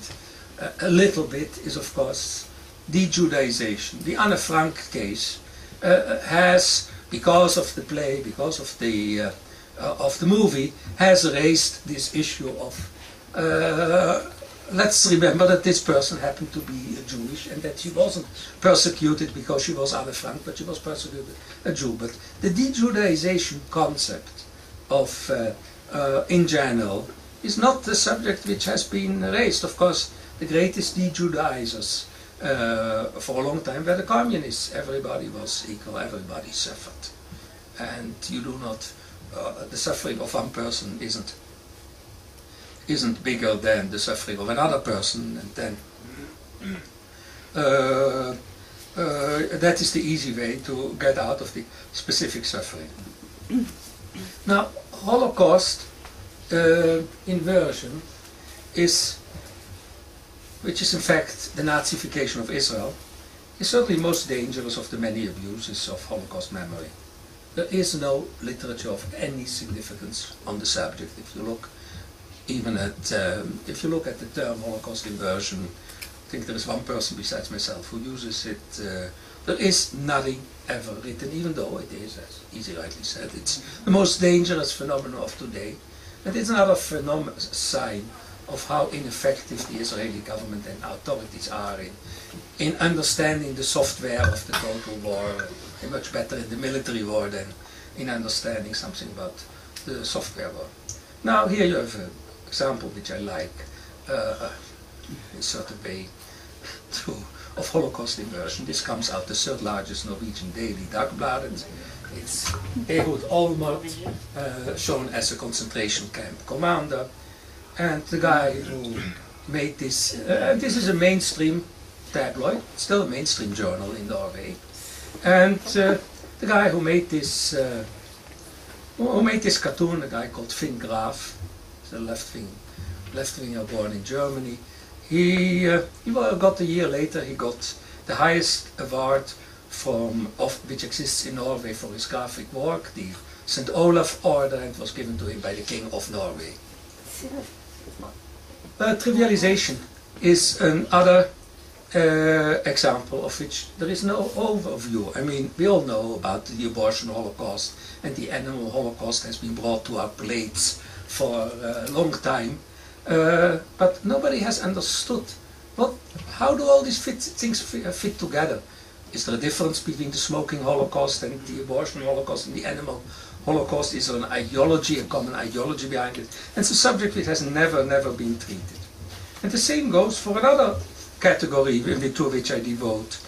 a little bit is, of course, de-Judaization. The Anne Frank case uh, has, because of the play, because of the uh, uh, of the movie, has raised this issue of. Let's remember that this person happened to be Jewish and that she wasn't persecuted because she was Anne Frank, but she was persecuted a Jew. But the de-Judaization concept of, uh, uh, in general, is not the subject which has been raised. Of course, the greatest de-Judaizers uh, for a long time were the communists. Everybody was equal, everybody suffered. And you do not, uh, the suffering of one person isn't isn't bigger than the suffering of another person, and then uh, uh, that is the easy way to get out of the specific suffering. now, Holocaust uh, inversion is which is in fact the Nazification of Israel, is certainly most dangerous of the many abuses of Holocaust memory. There is no literature of any significance on the subject. If you look even at, um, if you look at the term Holocaust inversion, I think there is one person besides myself who uses it. Uh, there is nothing ever written, even though it is, as Isi rightly said, it's the most dangerous phenomenon of today. And it's another phenomenon, sign of how ineffective the Israeli government and authorities are in, in understanding the software of the total war. They're much better in the military war than in understanding something about the software war. Now here you have an example which I like, uh, in a certain way, to, of Holocaust inversion. This comes out the third largest Norwegian daily, Dagbladet. It's Ehud Olmert, uh, shown as a concentration camp commander and the guy who made this, uh, this is a mainstream tabloid, still a mainstream journal in Norway, and uh, the guy who made this, uh, who made this cartoon, a guy called Finn Graff, a left wing, left winger born in Germany. He uh, he got a year later. He got the highest award from of, which exists in Norway for his graphic work, the St. Olaf Order, and was given to him by the King of Norway. Uh, trivialization is another uh, example of which there is no overview. I mean, we all know about the abortion holocaust and the animal holocaust has been brought to our plates for a long time, uh, but nobody has understood what, how do all these fit, things fit, uh, together. Is there a difference between the smoking holocaust and the abortion holocaust and the animal Holocaust is there an ideology, a common ideology behind it. And it's a subject which has never, never been treated. And the same goes for another category to which I devote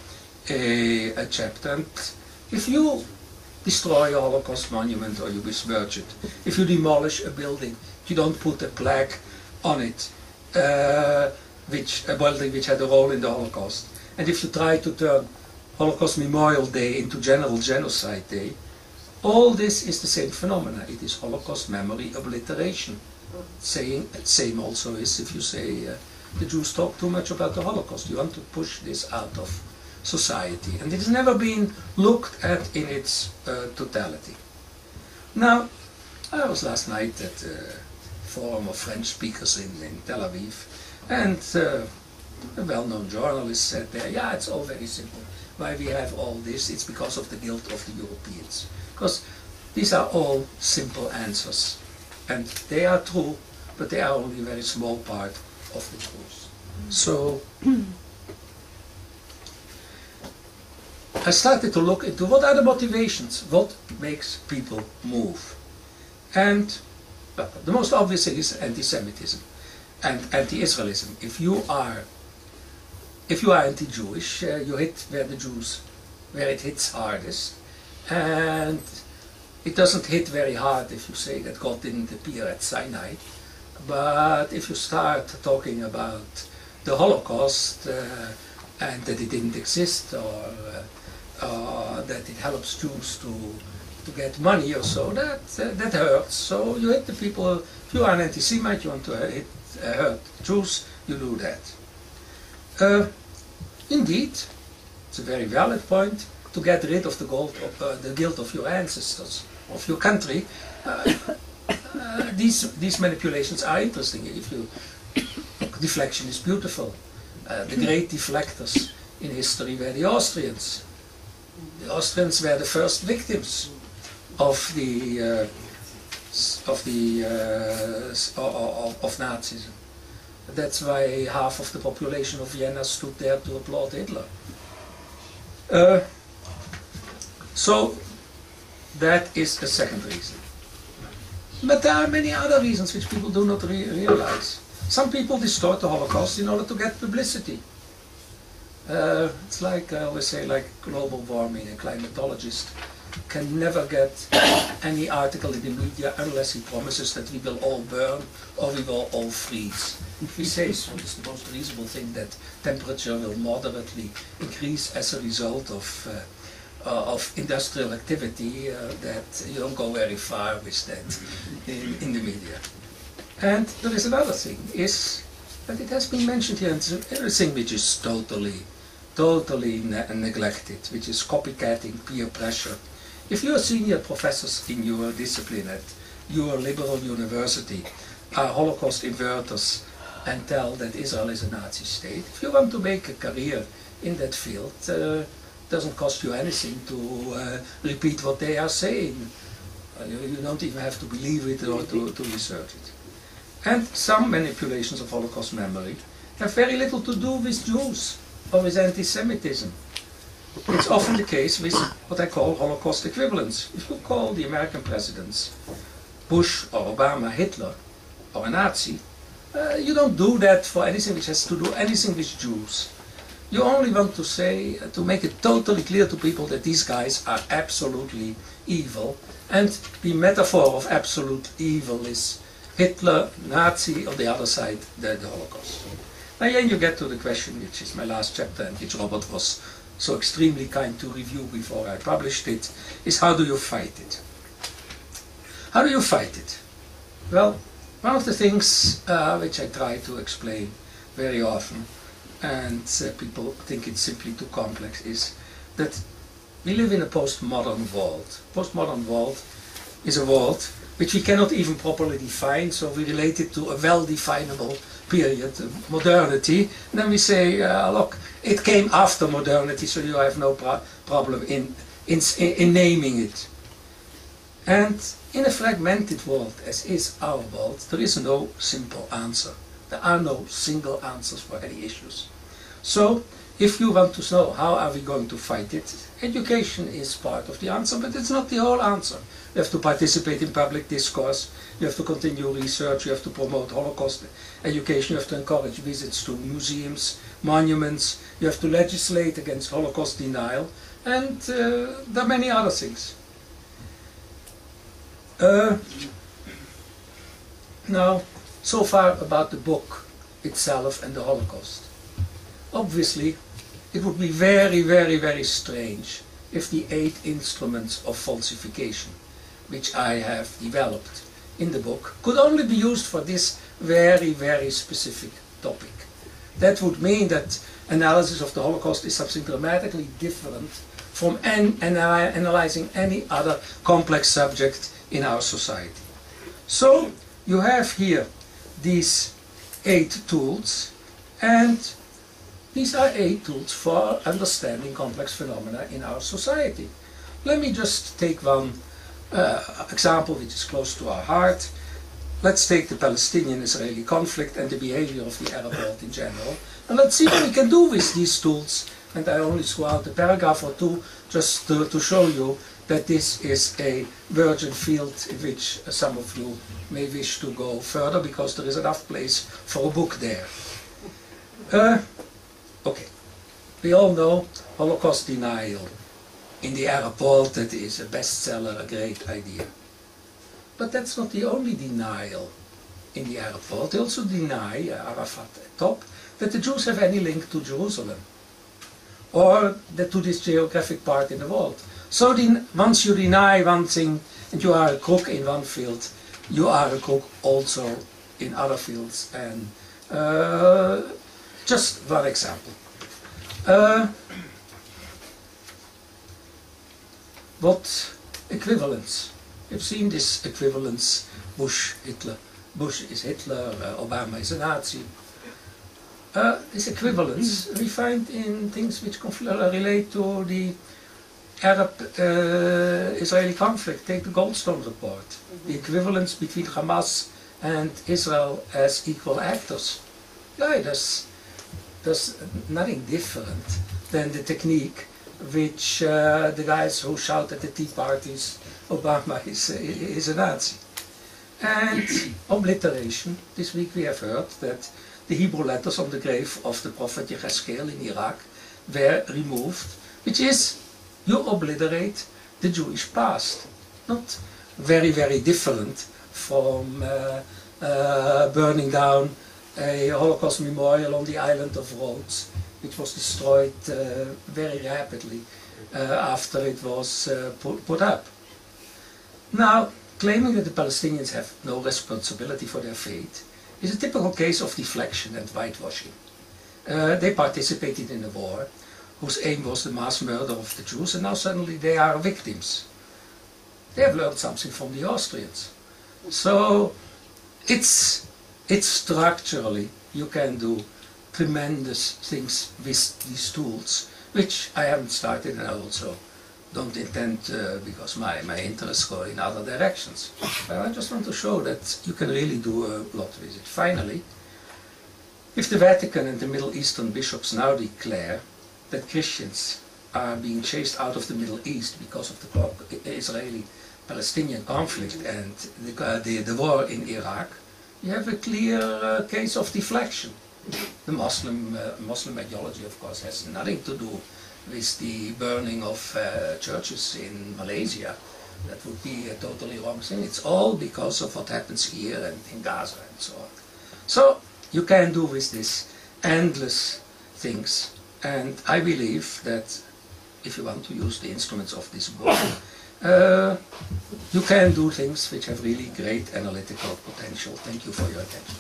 a, a chapter. And if you destroy a Holocaust monument or you besmirch it, if you demolish a building, you don't put a plaque on it, uh, which a building which had a role in the Holocaust. And if you try to turn Holocaust Memorial Day into General Genocide Day, all this is the same phenomena. It is Holocaust memory obliteration. Saying same also is if you say uh, the Jews talk too much about the Holocaust. You want to push this out of society, and it has never been looked at in its uh, totality. Now, I was last night at a forum of French speakers in, in Tel Aviv, and uh, a well-known journalist said there, yeah, it's all very simple. why we have all this, it's because of the guilt of the Europeans. Because these are all simple answers. And they are true, but they are only a very small part of the truth. So I started to look into what are the motivations, what makes people move. And well, the most obvious thing is anti-Semitism and anti-Israelism. If you are if you are anti-Jewish, uh, you hit where the Jews, where it hits hardest, and it doesn't hit very hard if you say that God didn't appear at Sinai. But if you start talking about the Holocaust uh, and that it didn't exist, or uh, uh, that it helps Jews to to get money or so, that uh, that hurts. So you hit the people. If you are an anti-Semite, you want to hit, uh, hurt Jews, you do that. Uh, indeed, it's a very valid point to get rid of the, gold, uh, the guilt of your ancestors, of your country. Uh, uh, these, these manipulations are interesting. If you, deflection is beautiful. The great deflectors in history were the Austrians. The Austrians were the first victims of the uh, of the uh, of, of Nazism. That's why half of the population of Vienna stood there to applaud Hitler. Uh, so that is a second reason. But there are many other reasons which people do not re realize. Some people distort the Holocaust in order to get publicity. Uh, it's like I always say, like global warming. A climatologist can never get any article in the media unless he promises that we will all burn or we will all freeze. He says it's the most reasonable thing that temperature will moderately increase as a result of uh, uh, of industrial activity, uh, that you don't go very far with that in, in the media. And there is another thing, is that it has been mentioned here, and everything which is totally, totally ne neglected, which is copycatting, peer pressure. If you are senior professors in your discipline at your liberal university are Holocaust inverters and tell that Israel is a Nazi state, if you want to make a career in that field, uh, doesn't cost you anything to uh, repeat what they are saying. Uh, you, you, don't even have to believe it or to, to research it. And some manipulations of Holocaust memory have very little to do with Jews or with anti-Semitism. It's often the case with what I call Holocaust equivalents. If you call the American presidents Bush or Obama Hitler or a Nazi, uh, you don't do that for anything which has to do anything with Jews. You only want to say, uh, to make it totally clear to people that these guys are absolutely evil. And the metaphor of absolute evil is Hitler, Nazi, on the other side, the, the Holocaust. And then you get to the question, which is my last chapter, and which Robert was so extremely kind to review before I published it, is how do you fight it? How do you fight it? Well, one of the things uh, which I try to explain very often, and uh, people think it's simply too complex, is that we live in a postmodern world. Postmodern world is a world which we cannot even properly define, so we relate it to a well-definable period, modernity. And then we say, uh, look, it came after modernity, so you have no pro problem in, in, in naming it. And in a fragmented world, as is our world, there is no simple answer. There are no single answers for any issues. So, if you want to know how are we going to fight it, education is part of the answer, but it's not the whole answer. You have to participate in public discourse, you have to continue research, you have to promote Holocaust education, you have to encourage visits to museums, monuments, you have to legislate against Holocaust denial, and uh, there are many other things. Uh, now, so far about the book itself and the Holocaust. Obviously, it would be very, very, very strange if the eight instruments of falsification, which I have developed in the book, could only be used for this very, very specific topic. That would mean that analysis of the Holocaust is something dramatically different from an, an, analyzing any other complex subject in our society. So you have here these eight tools and These are aid tools for understanding complex phenomena in our society. Let me just take one uh, example which is close to our heart. Let's take the Palestinian-Israeli conflict and the behavior of the Arab world in general. And let's see what we can do with these tools. And I only threw out a paragraph or two just to, to show you that this is a virgin field in which some of you may wish to go further because there is enough place for a book there. Uh, we all know Holocaust denial in the Arab world that is a bestseller, a great idea. But that's not the only denial in the Arab world. They also deny, uh, Arafat at top, that the Jews have any link to Jerusalem or that to this geographic part in the world. So once you deny one thing and you are a crook in one field, you are a crook also in other fields. And uh, just one example. Uh, what equivalence? We've seen this equivalence, Bush, Hitler. Bush is Hitler, uh, Obama is a Nazi. Uh, this equivalence we find in things which relate to the Arab-Israeli uh, conflict. Take the Goldstone report. The equivalence between Hamas and Israel as equal actors. Yeah, there's, there's nothing different than the technique which uh, the guys who shout at the tea parties, Obama is, is a Nazi. And obliteration. This week we have heard that the Hebrew letters on the grave of the prophet Yechezkel in Iraq were removed, which is you obliterate the Jewish past. Not very, very different from uh, uh, burning down a Holocaust memorial on the island of Rhodes, which was destroyed uh, very rapidly uh, after it was uh, put, put up. Now, claiming that the Palestinians have no responsibility for their fate is a typical case of deflection and whitewashing. Uh, they participated in a war whose aim was the mass murder of the Jews and now suddenly they are victims. They have learned something from the Austrians. So it's, it's structurally you can do tremendous things with these tools, which I haven't started and I also don't intend uh, because my, my interests go in other directions. But I just want to show that you can really do a lot with it. Finally, if the Vatican and the Middle Eastern bishops now declare that Christians are being chased out of the Middle East because of the Israeli-Palestinian conflict and the, uh, the, the, war in Iraq, you have a clear uh, case of deflection. The Muslim, uh, Muslim ideology, of course, has nothing to do with the burning of uh, churches in Malaysia. That would be a totally wrong thing. It's all because of what happens here and in Gaza and so on. So you can do with this endless things. And I believe that if you want to use the instruments of this book, uh, you can do things which have really great analytical potential. Thank you for your attention.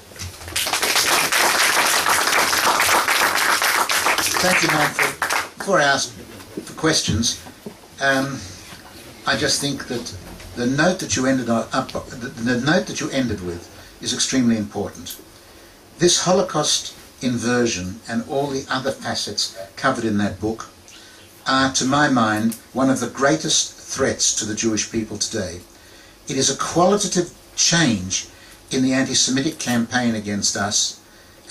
Thank you, Manfred before I ask for questions, um, I just think that the note that you ended up, the, the note that you ended with is extremely important. This Holocaust inversion and all the other facets covered in that book are, to my mind, one of the greatest threats to the Jewish people today. It is a qualitative change in the anti-Semitic campaign against us,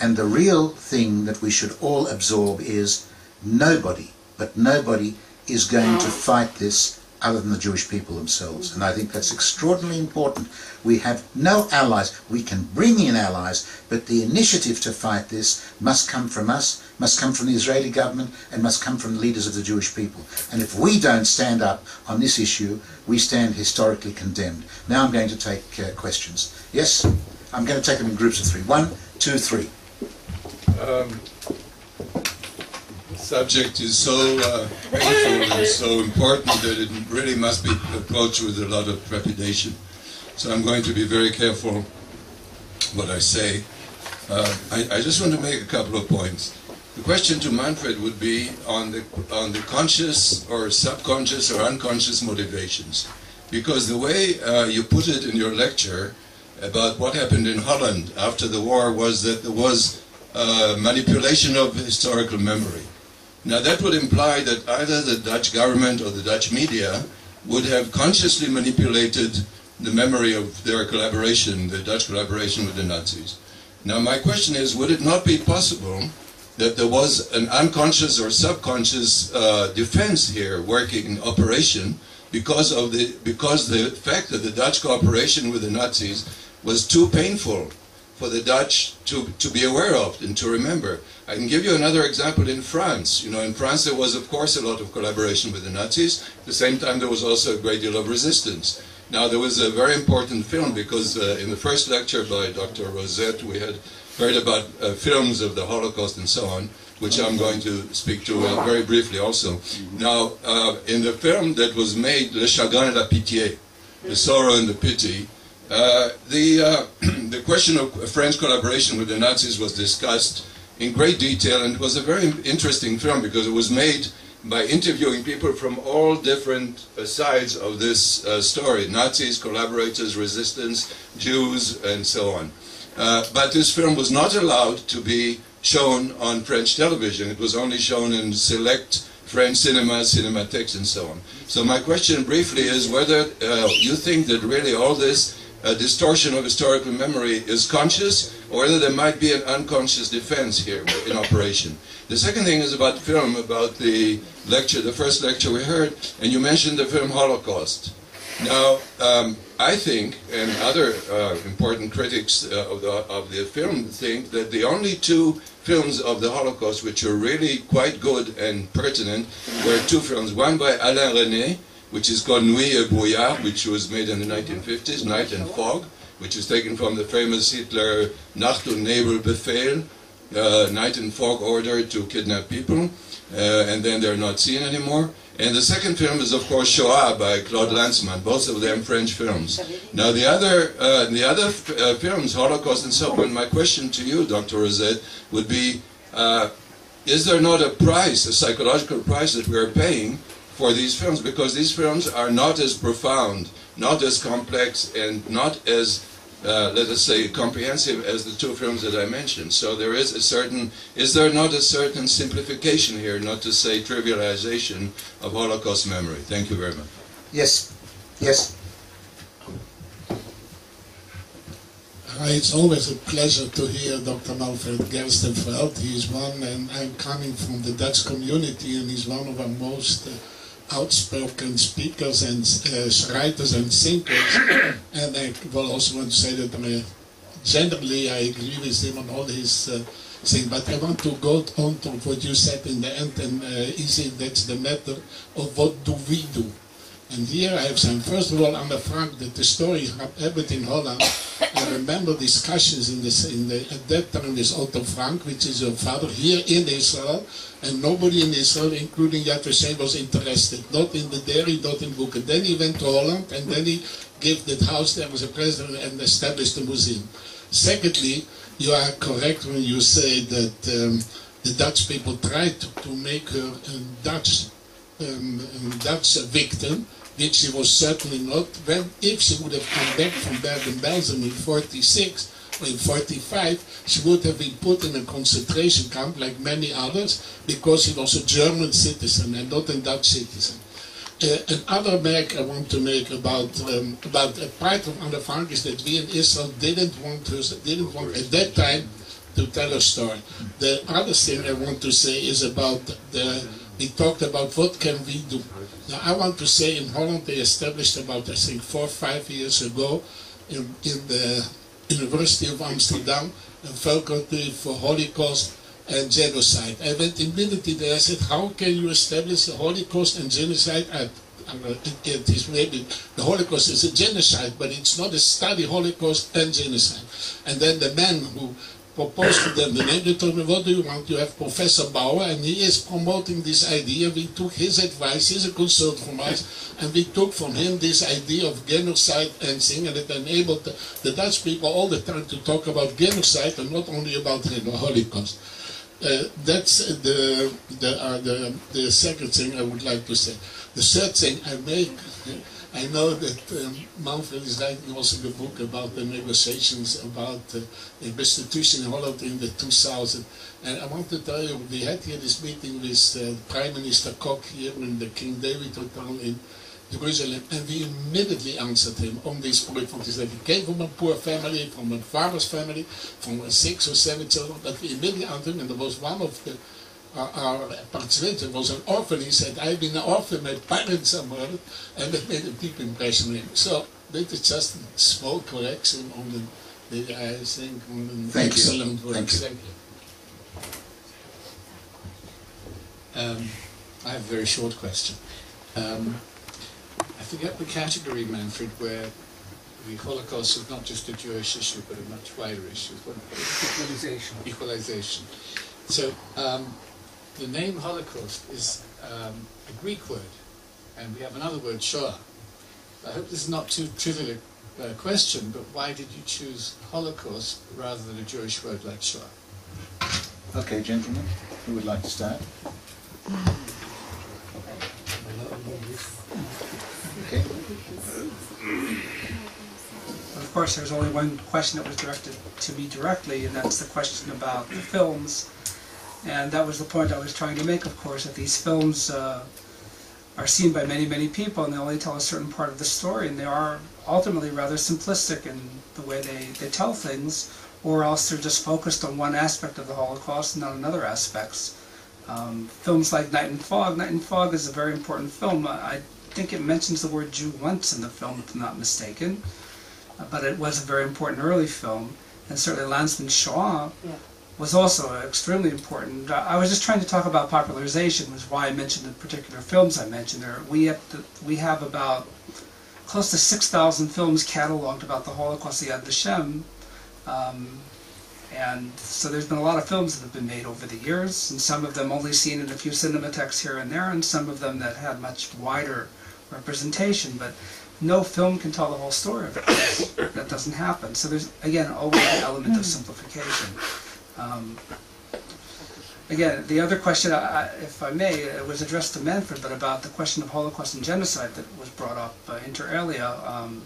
and the real thing that we should all absorb is Nobody, but nobody is going to fight this other than the Jewish people themselves. And I think that's extraordinarily important. We have no allies. We can bring in allies, but the initiative to fight this must come from us, must come from the Israeli government, and must come from the leaders of the Jewish people. And if we don't stand up on this issue, we stand historically condemned. Now I'm going to take uh, questions. Yes? I'm going to take them in groups of three. One, two, three. Um, subject is so uh, painful and so important that it really must be approached with a lot of trepidation. So I'm going to be very careful what I say. Uh, I, I, just want to make a couple of points. The question to Manfred would be on the, on the conscious or subconscious or unconscious motivations. Because the way uh, you put it in your lecture about what happened in Holland after the war was that there was uh, manipulation of historical memory. Now that would imply that either the Dutch government or the Dutch media would have consciously manipulated the memory of their collaboration, the Dutch collaboration with the Nazis. Now my question is, would it not be possible that there was an unconscious or subconscious uh, defense here working in operation because of the because the fact that the Dutch cooperation with the Nazis was too painful for the Dutch to, to be aware of and to remember. I can give you another example in France. You know, in France there was of course a lot of collaboration with the Nazis. At the same time there was also a great deal of resistance. Now there was a very important film because uh, in the first lecture by Dr. Rozett we had heard about uh, films of the Holocaust and so on, which I'm going to speak to uh, very briefly also. Now, uh, in the film that was made, Le Chagrin et la Pitié, The Sorrow and the Pity, uh, the, uh, the question of French collaboration with the Nazis was discussed in great detail, and it was a very interesting film because it was made by interviewing people from all different uh, sides of this uh, story Nazis, collaborators, resistance, Jews, and so on. Uh, but this film was not allowed to be shown on French television. It was only shown in select French cinemas, cinematheques, and so on. So my question briefly is whether uh, you think that really all this uh, distortion of historical memory is conscious, or whether there might be an unconscious defense here in operation. The second thing is about film, about the lecture, the first lecture we heard, and you mentioned the film Holocaust. Now, um, I think, and other uh, important critics uh, of, the, of the film think, that the only two films of the Holocaust which are really quite good and pertinent were two films. One by Alain Resnais, which is called Nuit et Brouillard, which was made in the 1950s, Night and Fog, which is taken from the famous Hitler Nacht und Nebel Befehl, uh, Night and Fog order to kidnap people, uh, and then they're not seen anymore. And the second film is, of course, Shoah by Claude Lanzmann, both of them French films. Now, the other, uh, the other uh, films, Holocaust and so on, my question to you, Dr. Rozett, would be, uh, is there not a price, a psychological price that we're paying for these films? Because these films are not as profound, not as complex, and not as uh, let us say, comprehensive as the two films that I mentioned. So there is a certain, is there not a certain simplification here, not to say trivialization of Holocaust memory? Thank you very much. Yes, yes. Uh, it's always a pleasure to hear Dr. Manfred Gerstenfeld. He is one, and I'm coming from the Dutch community, and he's one of our most uh, outspoken speakers and uh, writers and thinkers. and I will also want to say that uh, generally I agree with him on all his uh, things. But I want to go on to what you said in the end, and uh, easy, that's the matter of what do we do. And here I have some, first of all, on the fact that the story happened in Holland. I remember discussions in, this, in the, at that time with Otto Frank, which is your father, here in Israel, and nobody in Israel, including Yad Vashem, was interested, not in the dairy, not in book. And then he went to Holland, and then he gave that house there as a president and established a museum. Secondly, you are correct when you say that um, the Dutch people tried to, to make her a Dutch, um, a Dutch victim, which she was certainly not. When, if she would have come back from Bergen-Belsen in 46 or in 45, she would have been put in a concentration camp like many others because she was a German citizen and not a Dutch citizen. Uh, another remark I want to make about um, about a part of Anne Frank is that we in Israel didn't want her, didn't want at that time to tell a story. The other thing I want to say is about the we talked about what can we do. Now I want to say in Holland they established about I think four or five years ago in, in the University of Amsterdam a faculty for Holocaust and genocide. I went immediately there. I said, how can you establish the Holocaust and genocide? I, uh, it is maybe the Holocaust is a genocide, but it's not a study Holocaust and genocide. And then the man who proposed to them the they told me, what do you want? You have Professor Bauer, and he is promoting this idea. We took his advice, he's a consultant from us, and we took from him this idea of genocide and thing, and it enabled the, the Dutch people all the time to talk about genocide and not only about the Holocaust. Uh, that's the the, uh, the the second thing I would like to say. The third thing I make, I know that um, Manfred is writing also the book about the negotiations about uh, the restitution in Holland in the 2000. And I want to tell you, we had here this meeting with uh, Prime Minister Kok here in the King David Hotel in Jerusalem, and we immediately answered him on this point. Said he came from a poor family, from a farmer's family, from six or seven children, but we immediately answered him, and there was one of the our, our participant was an orphan. He said, I've been an orphan, my parents are murdered, and it made a deep impression on him. So that is just a small correction on the, the I think, on the Thank you. excellent work. Thank you. Thank you. Um, I have a very short question. Um, I forget the category, Manfred, where the Holocaust is not just a Jewish issue, but a much wider issue. Equalization. equalization. So um, the name Holocaust is um, a Greek word, and we have another word, Shoah. I hope this is not too trivial a uh, question, but why did you choose Holocaust rather than a Jewish word like Shoah? Okay, gentlemen, who would like to start? Okay. Of course, there's only one question that was directed to me directly, and that's the question about the films. And that was the point I was trying to make, of course, that these films uh, are seen by many, many people, and they only tell a certain part of the story, and they are ultimately rather simplistic in the way they, they tell things, or else they're just focused on one aspect of the Holocaust and not on other aspects. Um, films like Night and Fog, Night and Fog is a very important film. I think it mentions the word Jew once in the film, if I'm not mistaken but it was a very important early film, and certainly Lanzmann Shoah Yeah. Was also extremely important. I was just trying to talk about popularization, was why I mentioned the particular films I mentioned there. We have to, we have about close to six thousand films cataloged about the Holocaust of Yad Vashem, um, and so there's been a lot of films that have been made over the years, and some of them only seen in a few cinematheques here and there, and some of them that had much wider representation. But no film can tell the whole story of it. that doesn't happen. So there's again always an element of simplification. Um, again, the other question, I, if I may, it was addressed to Manfred, but about the question of Holocaust and genocide that was brought up uh, inter alia. Um,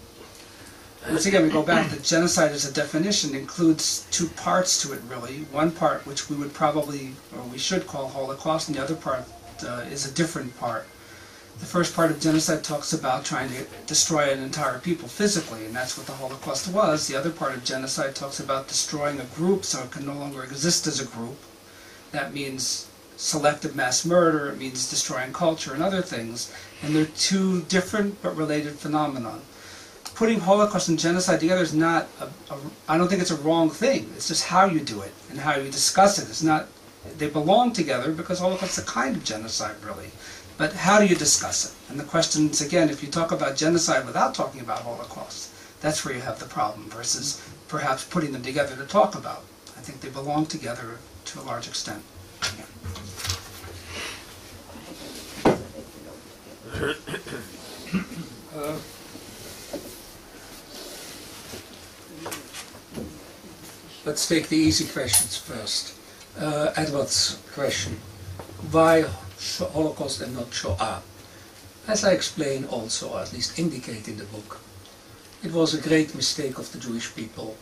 once again, we go back that genocide as a definition includes two parts to it, really. One part, which we would probably, or we should call Holocaust, and the other part uh, is a different part. The first part of genocide talks about trying to destroy an entire people physically, and that's what the Holocaust was. The other part of genocide talks about destroying a group so it can no longer exist as a group. That means selective mass murder, it means destroying culture and other things. And they're two different but related phenomena. Putting Holocaust and genocide together is not, I don't think it's a wrong thing. It's just how you do it and how you discuss it. It's not, they belong together because Holocaust is a kind of genocide, really. But how do you discuss it? And the question is, again, if you talk about genocide without talking about Holocaust, that's where you have the problem versus perhaps putting them together to talk about. I think they belong together to a large extent. Uh, let's take the easy questions first. Uh, Edward's question. Why Holocaust and not Shoah? As I explain also, or at least indicate in the book, it was a great mistake of the Jewish people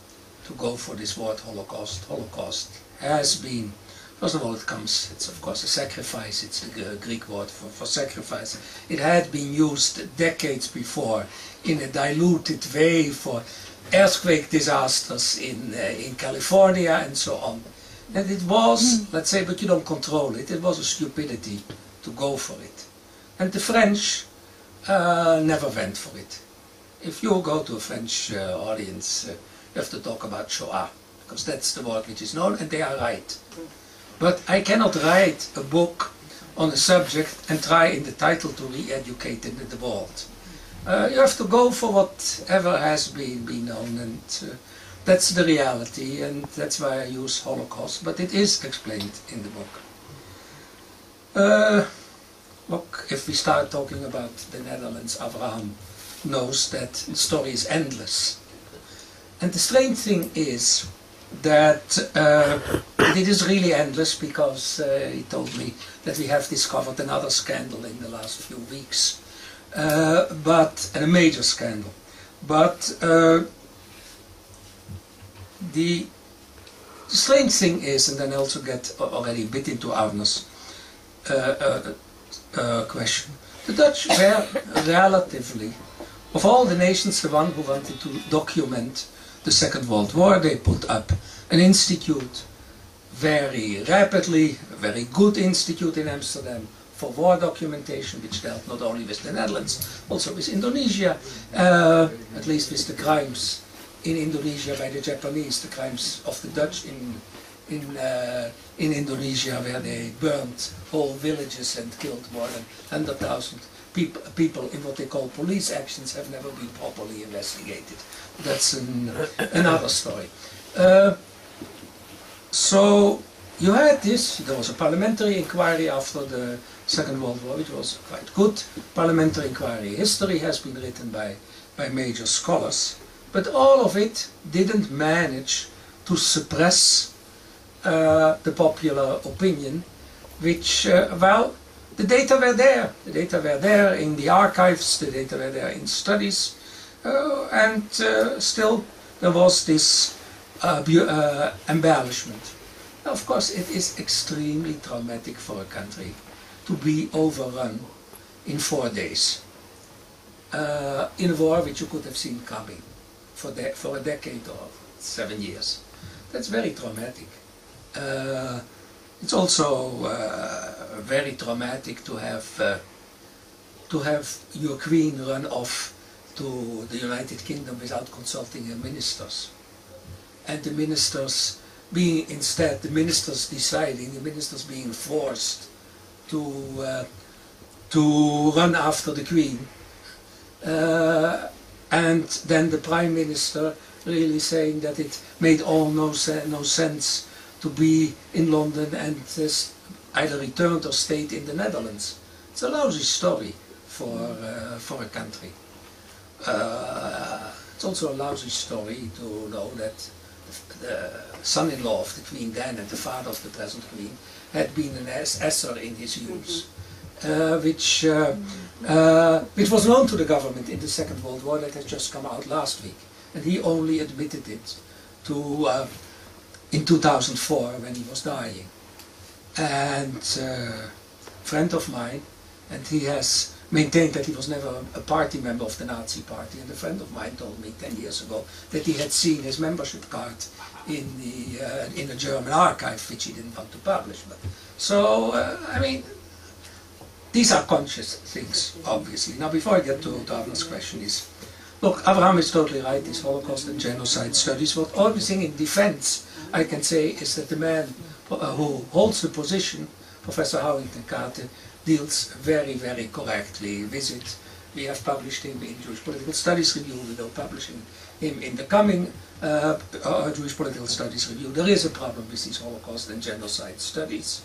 to go for this word Holocaust. Holocaust has been, first of all, it comes, it's of course a sacrifice, it's the Greek word for, for sacrifice. It had been used decades before in a diluted way for earthquake disasters in, uh, in California and so on. And it was, let's say, but you don't control it, it was a stupidity to go for it. And the French uh, never went for it. If you go to a French uh, audience, uh, you have to talk about Shoah, because that's the word which is known, and they are right. But I cannot write a book on a subject and try in the title to re-educate the world. Uh, you have to go for whatever has been, been known, and uh, that's the reality, and that's why I use Holocaust, but it is explained in the book. Uh, look, if we start talking about the Netherlands, Abraham knows that the story is endless. And the strange thing is that uh, it is really endless because uh, he told me that we have discovered another scandal in the last few weeks. Uh, but and a major scandal. But uh, the, the strange thing is, and then I also get already a bit into Arne's uh, uh, uh, question. The Dutch were relatively, of all the nations, the one who wanted to document the Second World War. They put up an institute very rapidly, a very good institute in Amsterdam for war documentation, which dealt not only with the Netherlands, also with Indonesia, uh, at least with the crimes in Indonesia by the Japanese, the crimes of the Dutch in in uh, in Indonesia, where they burned whole villages and killed more than hundred thousand peop people in what they call police actions, have never been properly investigated. That's an, another story. Uh, so you had this. There was a parliamentary inquiry after the Second World War, which was quite good. Parliamentary inquiry history has been written by by major scholars. But all of it didn't manage to suppress uh, the popular opinion, which, uh, well, the data were there. The data were there in the archives, the data were there in studies, uh, and uh, still there was this uh, uh, embellishment. Of course, it is extremely traumatic for a country to be overrun in four days in a war which you could have seen coming for, for a decade or seven years. That's very traumatic. Uh, it's also uh, very traumatic to have uh, to have your queen run off to the United Kingdom without consulting her ministers, and the ministers being instead the ministers deciding, the ministers being forced to uh, to run after the queen. Uh, and then the prime minister really saying that it made all no, no sense to be in London and uh, either returned or stayed in the Netherlands. It's a lousy story for, uh, for a country. Uh, it's also a lousy story to know that the son-in-law of the Queen then and the father of the present Queen had been an Esser in his youth uh, which, uh, uh, which was known to the government in the Second World War that had just come out last week. And he only admitted it to, uh, in 2004 when he was dying. And a friend of mine, and he has maintained that he was never a party member of the Nazi party. And a friend of mine told me 10 years ago that he had seen his membership card in the uh, in a German archive, which he didn't want to publish. But so uh, I mean, these are conscious things, obviously. Now, before I get to David's question is, look, Abraham is totally right, these Holocaust and genocide studies. What only thing in defense I can say is that the man who holds the position, Professor Houwink ten Cate, deals very, very correctly with it. We have published him in Jewish Political Studies Review, we will publish him in the coming uh, uh, Jewish Political Studies Review. There is a problem with these Holocaust and genocide studies.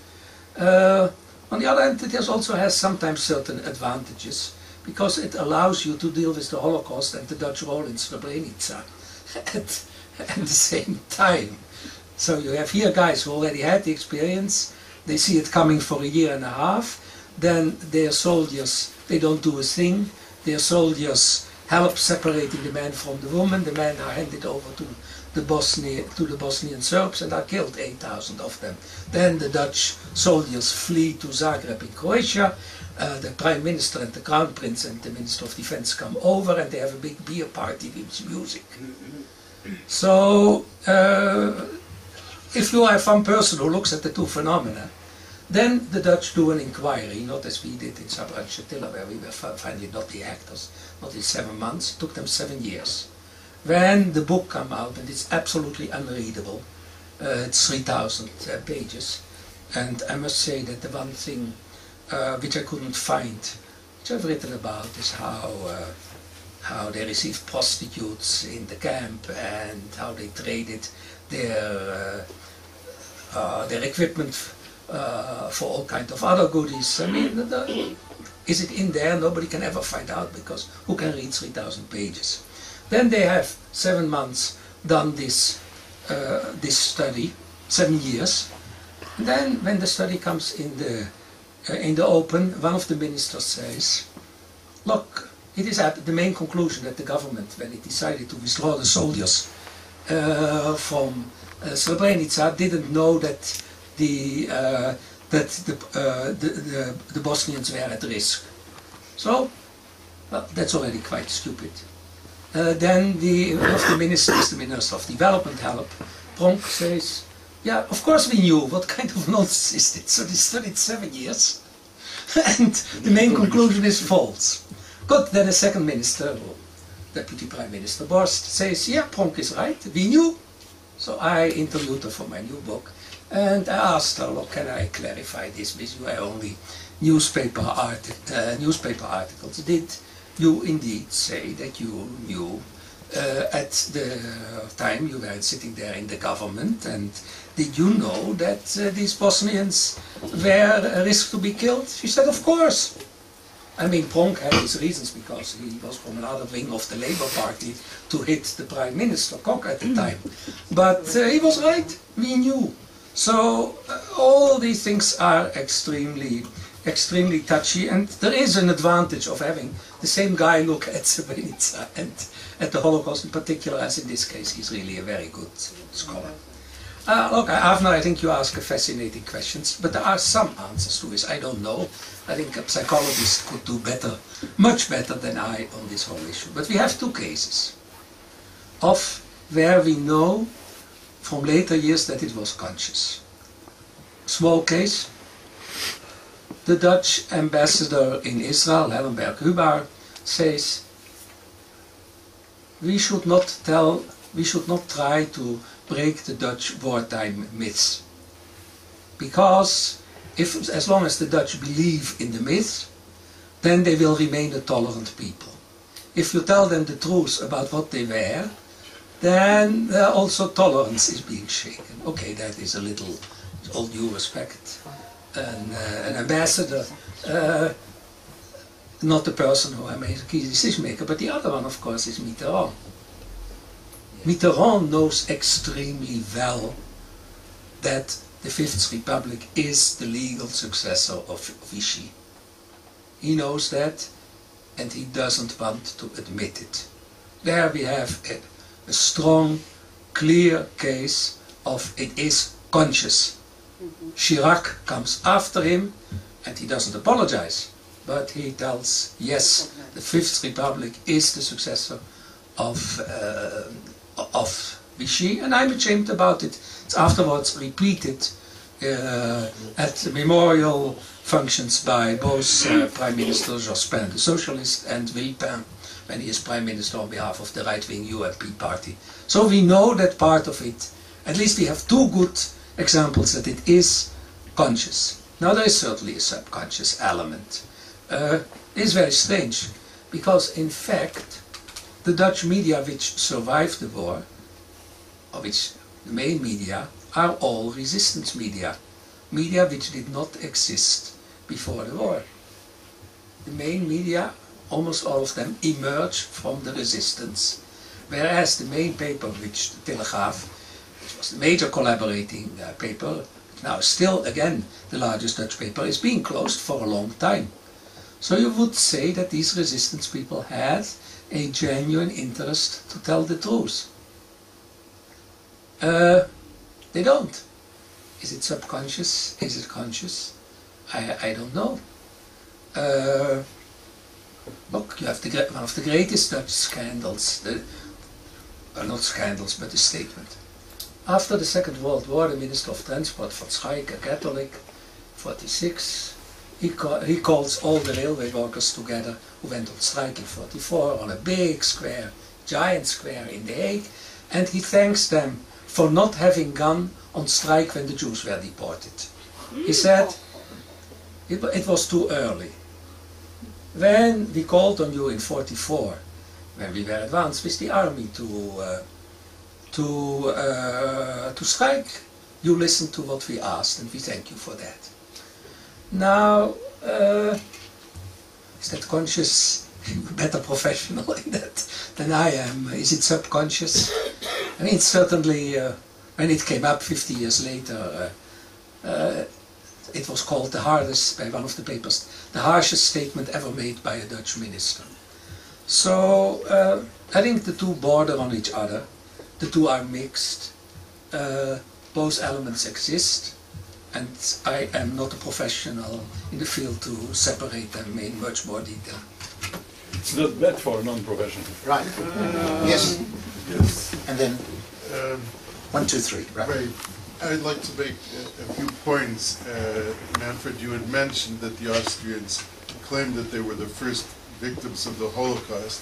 Uh, on the other hand, it also has sometimes certain advantages because it allows you to deal with the Holocaust and the Dutch role in Srebrenica at, at the same time. So you have here guys who already had the experience, they see it coming for a year and a half, then their soldiers, they don't do a thing, their soldiers help separating the man from the woman, the men are handed over to the Bosnia, to the Bosnian Serbs and are killed 8,000 of them. Then the Dutch soldiers flee to Zagreb in Croatia. Uh, the Prime Minister and the Crown Prince and the Minister of Defense come over and they have a big beer party with music. So, uh, if you have one person who looks at the two phenomena, then the Dutch do an inquiry, not as we did in Sabra Shatila, where we were finally not the actors, not in seven months, it took them seven years. When the book came out, and it's absolutely unreadable, uh, it's 3,000 uh, pages, and I must say that the one thing uh, which I couldn't find, which I've written about, is how uh, how they received prostitutes in the camp and how they traded their uh, uh, their equipment for all kinds of other goodies. I mean, the, is it in there? Nobody can ever find out because who can read 3,000 pages? Then they have seven months done this, uh, this study, seven years. And then when the study comes in the, uh, in the open, one of the ministers says, look, it is at the main conclusion that the government, when it decided to withdraw the soldiers uh, from uh, Srebrenica, didn't know that the uh, that the, uh, the, the the Bosnians were at risk. So, well, that's already quite stupid. Uh, then the of the ministers, the minister of development help, Pronk says, yeah, of course we knew. What kind of nonsense is this? So they studied seven years, and the main conclusion is false. Good. Then the second minister, deputy prime minister Borst, says, yeah, Pronk is right. We knew. So I interviewed her for my new book, and I asked her, look, can I clarify this with you? I only newspaper, arti- uh, newspaper articles. Did you indeed say that you knew uh, at the time you were sitting there in the government and did you know that uh, these Bosnians were a risk to be killed? She said, of course. I mean, Pronk had his reasons because he was from another wing of the Labour Party to hit the Prime Minister, Kok, at the time. But uh, he was right, we knew. So uh, all these things are extremely, extrememly touchy and there is an advantage of having the same guy look at Srebrenica and at the Holocaust in particular, as in this case, he's really a very good scholar. Uh, look, Avner, I think you ask fascinating questions, but there are some answers to this. I don't know. I think a psychologist could do better, much better than I on this whole issue. But we have two cases of where we know from later years that it was conscious. Small case, the Dutch ambassador in Israel, Hellenberg Hubar, says we should not tell, we should not try to break the Dutch wartime myths. Because if, as long as the Dutch believe in the myth, then they will remain a tolerant people. If you tell them the truth about what they were, then uh, also tolerance is being shaken. Okay, that is a little, all due respect, an, uh, an ambassador, uh, not the person who I made a key decision maker, but the other one, of course, is Mitterrand. Mitterrand knows extremely well that the Fifth Republic is the legal successor of Vichy. He knows that, and he doesn't want to admit it. There we have a, a strong, clear case of it is conscious. Chirac comes after him, and he doesn't apologize, but he tells, yes, the Fifth Republic is the successor of, uh, of Vichy, and I'm ashamed about it. It's afterwards repeated uh, at memorial functions by both uh, Prime Minister Jospin, the socialist, and Villepin, when he is Prime Minister on behalf of the right-wing UMP party. So we know that part of it, at least we have two good examples that it is conscious. Now there is certainly a subconscious element. Uh, it is very strange, because in fact, the Dutch media which survived the war, of which the main media, are all resistance media. Media which did not exist before the war. The main media, almost all of them, emerged from the resistance. Whereas the main paper, which the Telegraaf, which major collaborating uh, paper, now still again the largest Dutch paper, is being closed for a long time. So you would say that these resistance people had a genuine interest to tell the truth. Uh, they don't. Is it subconscious? Is it conscious? I, I don't know. Uh, look, you have the, one of the greatest Dutch scandals, the, uh, not scandals, but a statement. After the Second World War, the Minister of Transport, Van Schaik, a Catholic, 46, he, ca he calls all the railway workers together who went on strike in 44 on a big square, giant square in The Hague, and he thanks them for not having gone on strike when the Jews were deported. He said it, it was too early. When we called on you in 44, when we were advanced with the army to uh, to uh, to strike, you listened to what we asked, and we thank you for that. Now, uh, is that conscious? better professional in that than I am. Is it subconscious? I mean, certainly uh, when it came up 50 years later, uh, uh, it was called the hardest, by one of the papers, the harshest statement ever made by a Dutch minister. So uh, I think the two border on each other. The two are mixed. Uh, both elements exist, and I am not a professional in the field to separate them in much more detail. It's not bad for a non-professional. Right. yes. Yes. And then Um, one, two, three. Right. Right. I'd like to make a a few points. Uh, Manfred, you had mentioned that the Austrians claimed that they were the first victims of the Holocaust.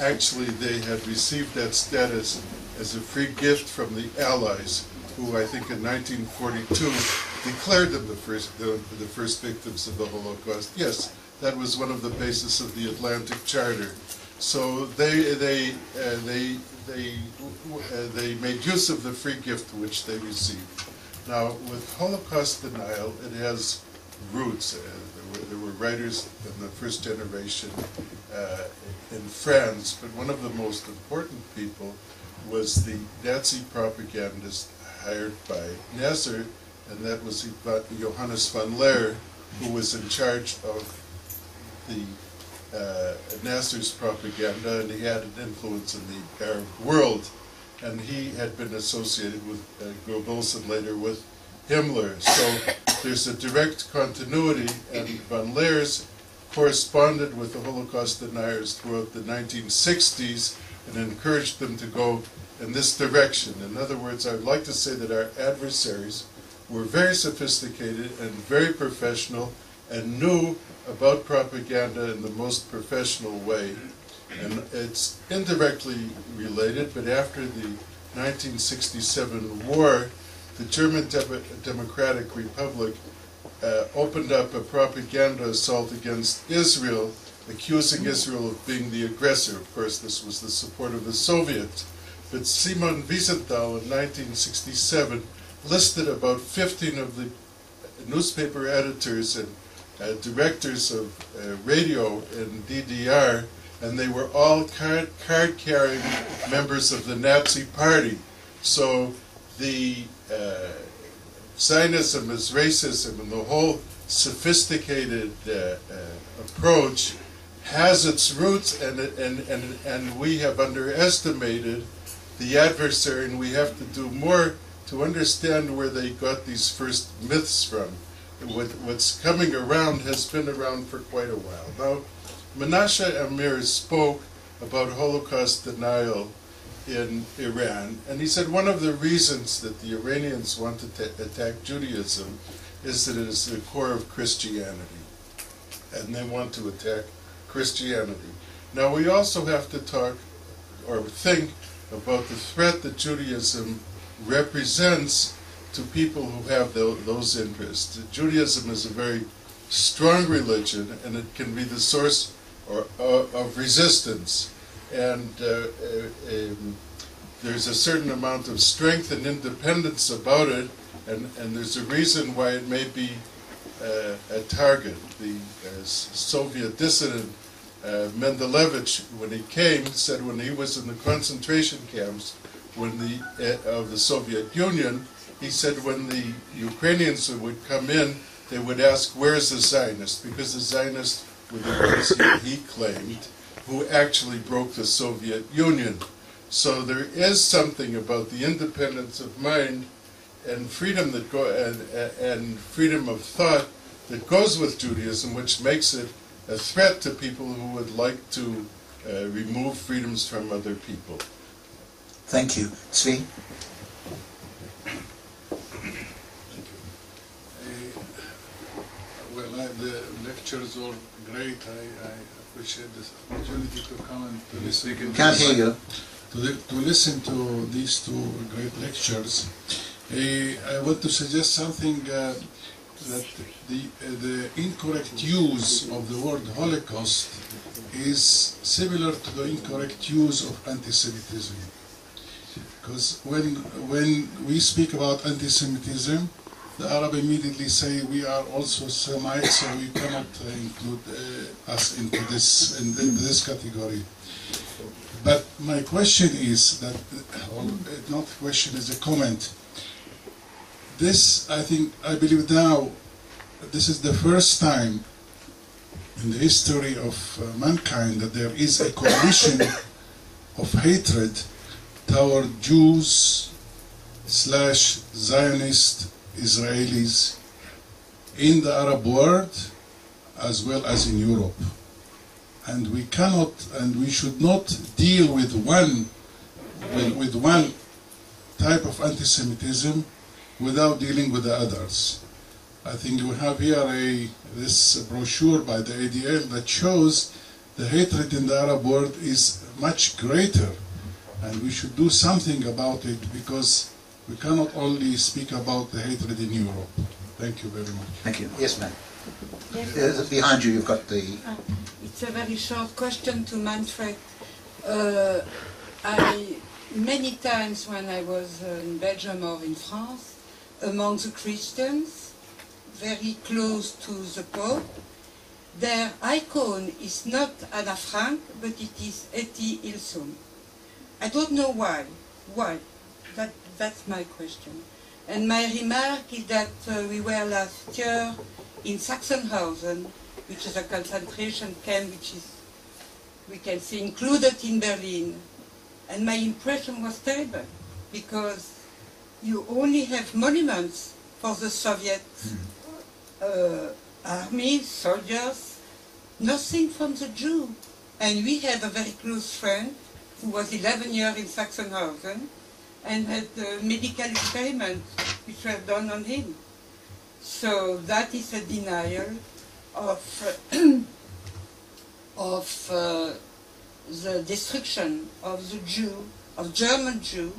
Actually, they had received that status as a free gift from the Allies, who I think in 1942 declared them the first, the, the first victims of the Holocaust. Yes, that was one of the basis of the Atlantic Charter. So they, they, uh, they, they, uh, they made use of the free gift which they received. Now, with Holocaust denial, it has roots. Uh, there, were, there were writers in the first generation uh, in France, but one of the most important people was the Nazi propagandist hired by Nasser, and that was Johannes von Leer, who was in charge of the uh, Nasser's propaganda, and he had an influence in the Arab world. And he had been associated with uh, Goebbels and later with Himmler. So there's a direct continuity, and von Leers corresponded with the Holocaust deniers throughout the 1960s and encouraged them to go in this direction. In other words, I would like to say that our adversaries were very sophisticated and very professional and knew about propaganda in the most professional way. And it's indirectly related, but after the 1967 war, the German Dem- Democratic Republic uh, opened up a propaganda assault against Israel, accusing Israel of being the aggressor. Of course, this was the support of the Soviets. But Simon Wiesenthal in 1967 listed about 15 of the newspaper editors and uh, directors of uh, radio in DDR, and they were all card, card-carrying members of the Nazi Party. So the uh, Zionism is racism, and the whole sophisticated uh, uh, approach has its roots, and, and, and, and we have underestimated the adversary, and we have to do more to understand where they got these first myths from. What, what's coming around has been around for quite a while. Now, Menashe Amir spoke about Holocaust denial in Iran, and he said one of the reasons that the Iranians want to ta- attack Judaism is that it is the core of Christianity, and they want to attack Christianity. Now, we also have to talk or think about the threat that Judaism represents to people who have tho- those interests. Judaism is a very strong religion, and it can be the source or, uh, of resistance. And uh, uh, um, there's a certain amount of strength and independence about it, and, and there's a reason why it may be uh, a target. The uh, Soviet dissident uh, Mendelevich, when he came, said when he was in the concentration camps when the, uh, of the Soviet Union, he said when the Ukrainians would come in, they would ask, where's the Zionist? Because the Zionist were the ones he, he claimed who actually broke the Soviet Union. So there is something about the independence of mind and freedom that go and, and freedom of thought that goes with Judaism, which makes it a threat to people who would like to uh, remove freedoms from other people. Thank you. Zvi? Well, I, the lectures were great. I, I appreciate this opportunity to come and to listen. Can't hear you. To, li- to listen to these two great lectures, eh, I want to suggest something uh, that the, uh, the incorrect use of the word Holocaust is similar to the incorrect use of anti-Semitism. Because when, when we speak about anti-Semitism, the Arab immediately say we are also Semites, so we cannot uh, include uh, us into this in, in this category. But my question is that, not question, is a comment. This, I think, I believe now, this is the first time in the history of uh, mankind that there is a coalition of hatred toward Jews slash Zionist Israelis in the Arab world as well as in Europe. And we cannot and we should not deal with one with, one type of anti-Semitism without dealing with the others. I think we have here a this brochure by the ADL that shows the hatred in the Arab world is much greater and we should do something about it because we cannot only speak about the hatred in Europe. Thank you very much. Thank you. Yes, ma'am. Yes. Uh, behind you, you've got the. It's a very short question to Manfred. Uh, I many times when I was uh, in Belgium or in France, among the Christians, very close to the Pope, their icon is not Anna Frank, but it is Etty Hillesum. I don't know why. Why? That, that's my question. And my remark is that uh, we were last year in Sachsenhausen, which is a concentration camp which is, we can say, included in Berlin. And my impression was terrible, because you only have monuments for the Soviet uh, army, soldiers, nothing from the Jew. And we had a very close friend who was 11 years in Sachsenhausen and had uh, medical experiments which were done on him. So that is a denial of, of uh, the destruction of the Jew, of German Jew,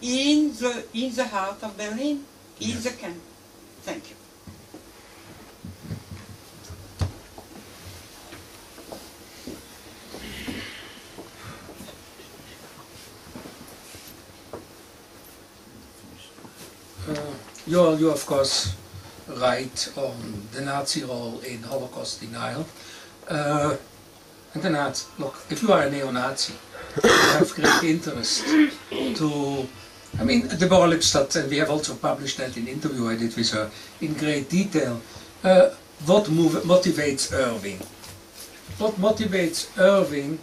in the, in the heart of Berlin, in the camp. Thank you. You're, you're of course right on the Nazi role in Holocaust denial. Uh, inderdaad, look, if you are a neo-Nazi, you have great interest to, I mean, Deborah Lipstadt, and we have also published that in interview I did with her in great detail, uh, what move, motivates Irving. What motivates Irving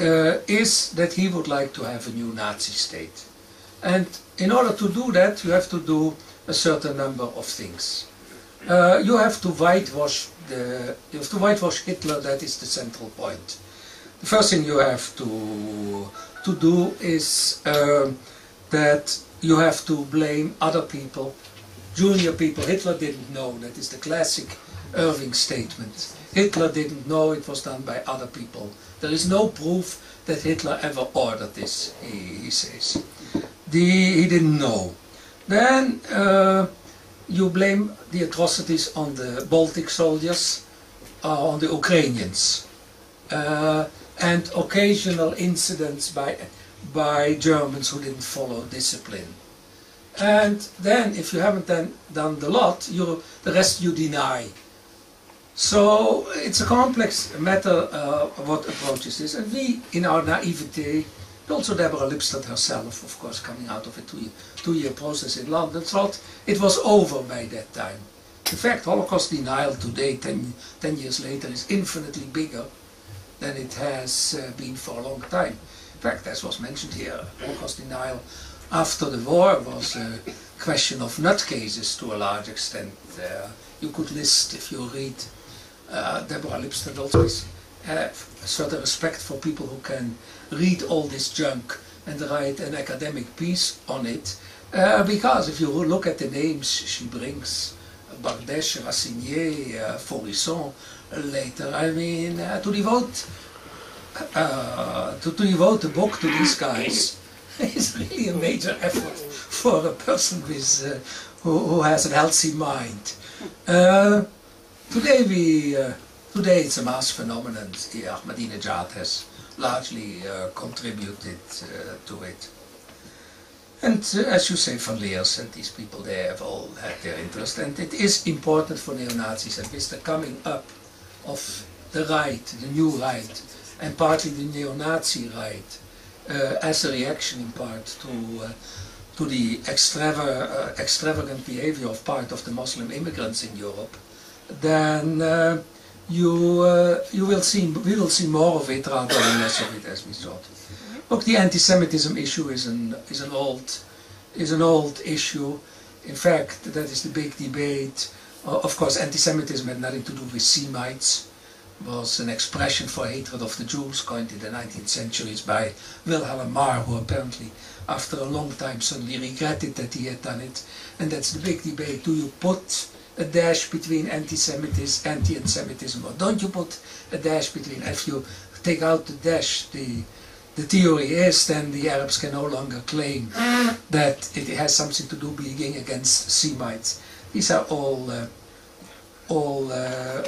uh, is that he would like to have a new Nazi state. And in order to do that, you have to do a certain number of things. Uh, you have to whitewash the, you have to whitewash Hitler. That is the central point. The first thing you have to to do is um, that you have to blame other people, junior people. Hitler didn't know. That is the classic Irving statement. Hitler didn't know. It was done by other people. There is no proof that Hitler ever ordered this. He, he says the, he didn't know. Then uh, you blame the atrocities on the Baltic soldiers, uh, on the Ukrainians, uh, and occasional incidents by, by Germans who didn't follow discipline. And then, if you haven't done, done the lot, you, the rest you deny. So it's a complex matter uh, what approaches this. And we, in our naivete, also Deborah Lipstadt herself, of course, coming out of a two-year process in London, thought it was over by that time. In fact, Holocaust denial today, ten, 10 years later, is infinitely bigger than it has uh, been for a long time. In fact, as was mentioned here, Holocaust denial after the war was a question of nutcases to a large extent. Uh, you could list, if you read uh, Deborah Lipstadt always have a certain respect for people who can read all this junk and write an academic piece on it. Uh, because if you look at the names she brings, Bardèche, Rassinier, uh, Faurisson, later, I mean, uh, to devote uh, to, to devote a book to these guys is really a major effort for a person with uh, who, who has a healthy mind. Uh, today we uh, today it's a mass phenomenon. Ahmadinejad has largely contributed to it. And uh, as you say, Van Leers and these people, they have all had their interest. And it is important for neo-Nazis, and with the coming up of the right, the new right, and partly the neo-Nazi right, uh, as a reaction in part to, uh, to the extrava uh, extravagant behavior of part of the Muslim immigrants in Europe, then uh, you uh, you will see we will see more of it rather than less of it as we thought. Look, the anti-Semitism issue is an is an old is an old issue. In fact, that is the big debate. Uh, of course, anti-Semitism had nothing to do with Semites. It was an expression for hatred of the Jews coined in the 19th centuries by Wilhelm Marr, who apparently, after a long time, suddenly regretted that he had done it. And that's the big debate. Do you put a dash between anti-Semitism, anti-Semitism, or don't you put a dash between? If you take out the dash, the the theory is then the Arabs can no longer claim that it has something to do being against Semites. These are all, uh, all, uh,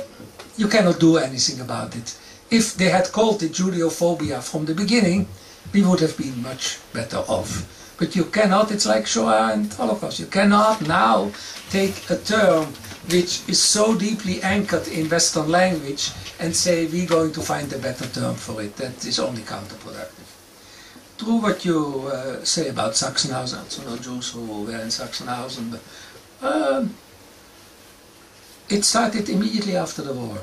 you cannot do anything about it. If they had called it Judeophobia from the beginning, we would have been much better off. But you cannot, it's like Shoah and Holocaust, you cannot now take a term which is so deeply anchored in Western language and say we're going to find a better term for it. That is only counterproductive. True what you uh, say about Sachsenhausen, also no Jews who were in Sachsenhausen, but um, it started immediately after the war.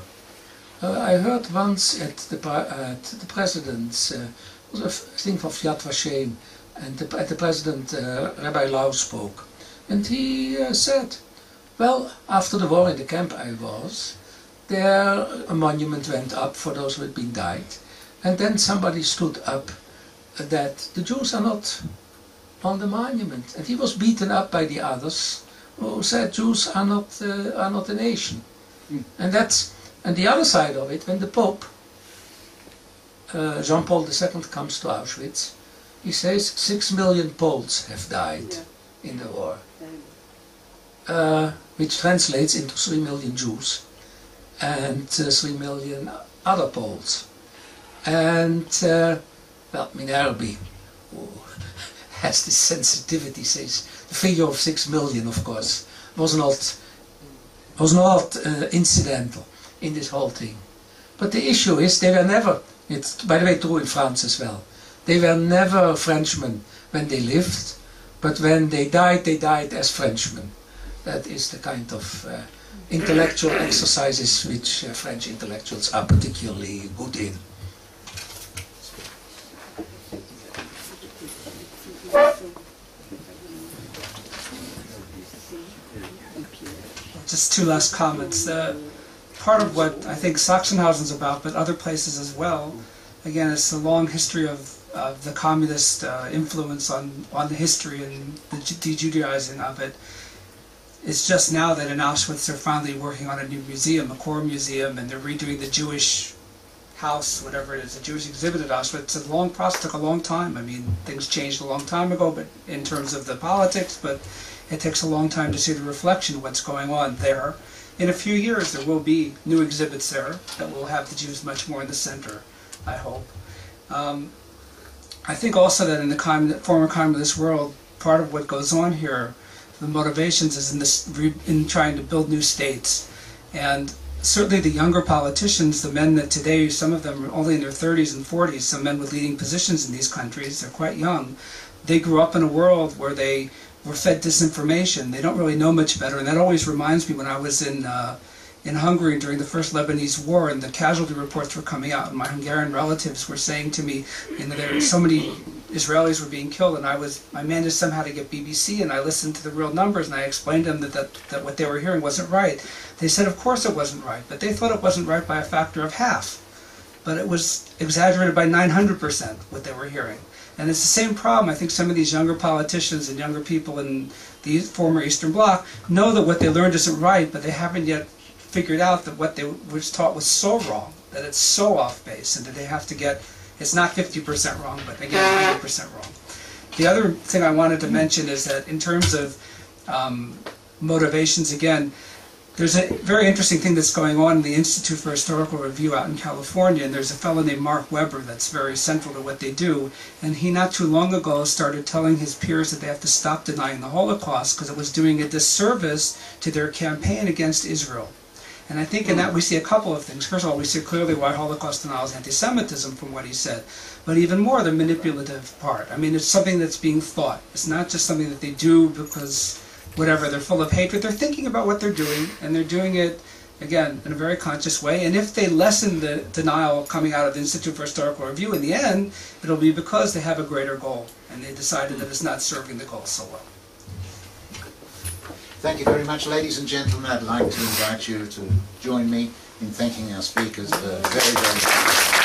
Uh, I heard once at the, at the president's, uh, was a thing from Yad Vashem, and the, at the president, uh, Rabbi Lau spoke, and he uh, said, well, after the war in the camp I was, there a monument went up for those who had been died, and then somebody stood up that the Jews are not on the monument, and he was beaten up by the others who said Jews are not uh, are not a nation, mm. and that's and the other side of it when the Pope uh, Jean Paul II comes to Auschwitz, he says six million Poles have died yeah. in the war. Uh, which translates into 3 million Jews and uh, 3 million other Poles. And, uh, well, Minerbi, who has this sensitivity, says the figure of 6 million, of course, was not, was not uh, incidental in this whole thing. But the issue is they were never, it's by the way true in France as well, they were never Frenchmen when they lived, but when they died, they died as Frenchmen. That is the kind of uh, intellectual exercises which uh, French intellectuals are particularly good in. Just two last comments. Uh, part of what I think Sachsenhausen's about, but other places as well, again, it's the long history of, of the communist uh, influence on, on the history and the de-Judaizing of it. It's just now that in Auschwitz they're finally working on a new museum, a core museum, and they're redoing the Jewish house, whatever it is, the Jewish exhibit at Auschwitz. It's a long process, took a long time. I mean, things changed a long time ago, but in terms of the politics, but it takes a long time to see the reflection of what's going on there. In a few years, there will be new exhibits there that will have the Jews much more in the center, I hope. Um, I think also that in the former communist world, part of what goes on here the motivations is in this in trying to build new states, and certainly the younger politicians, the men that today, some of them are only in their 30s and 40s, some men with leading positions in these countries, they're quite young. They grew up in a world where they were fed disinformation. They don't really know much better, and that always reminds me when I was in. Uh, in Hungary during the first Lebanese war, and the casualty reports were coming out, and my Hungarian relatives were saying to me, you know, there were so many Israelis were being killed, and I was I managed somehow to get BBC, and I listened to the real numbers, and I explained to them that, that that what they were hearing wasn't right. They said, of course it wasn't right, but they thought it wasn't right by a factor of half, but it was exaggerated by 900 percent what they were hearing. And it's the same problem. I think some of these younger politicians and younger people in the former Eastern Bloc know that what they learned isn't right, but they haven't yet figured out that what they was taught was so wrong, that it's so off base, and that they have to get it's not 50% wrong, but again, 100% wrong. The other thing I wanted to mention is that in terms of um, motivations, again, there's a very interesting thing that's going on in the Institute for Historical Review out in California, and there's a fellow named Mark Weber that's very central to what they do, and he not too long ago started telling his peers that they have to stop denying the Holocaust because it was doing a disservice to their campaign against Israel. And I think in that we see a couple of things. First of all, we see clearly why Holocaust denial is anti-Semitism from what he said. But even more, the manipulative part. I mean, it's something that's being thought. It's not just something that they do because whatever, they're full of hatred. They're thinking about what they're doing, and they're doing it again, in a very conscious way. And if they lessen the denial coming out of the Institute for Historical Review in the end, it'll be because they have a greater goal and they decided that it's not serving the goal so well. Thank you very much, ladies and gentlemen. I'd like to invite you to join me in thanking our speakers very, very much.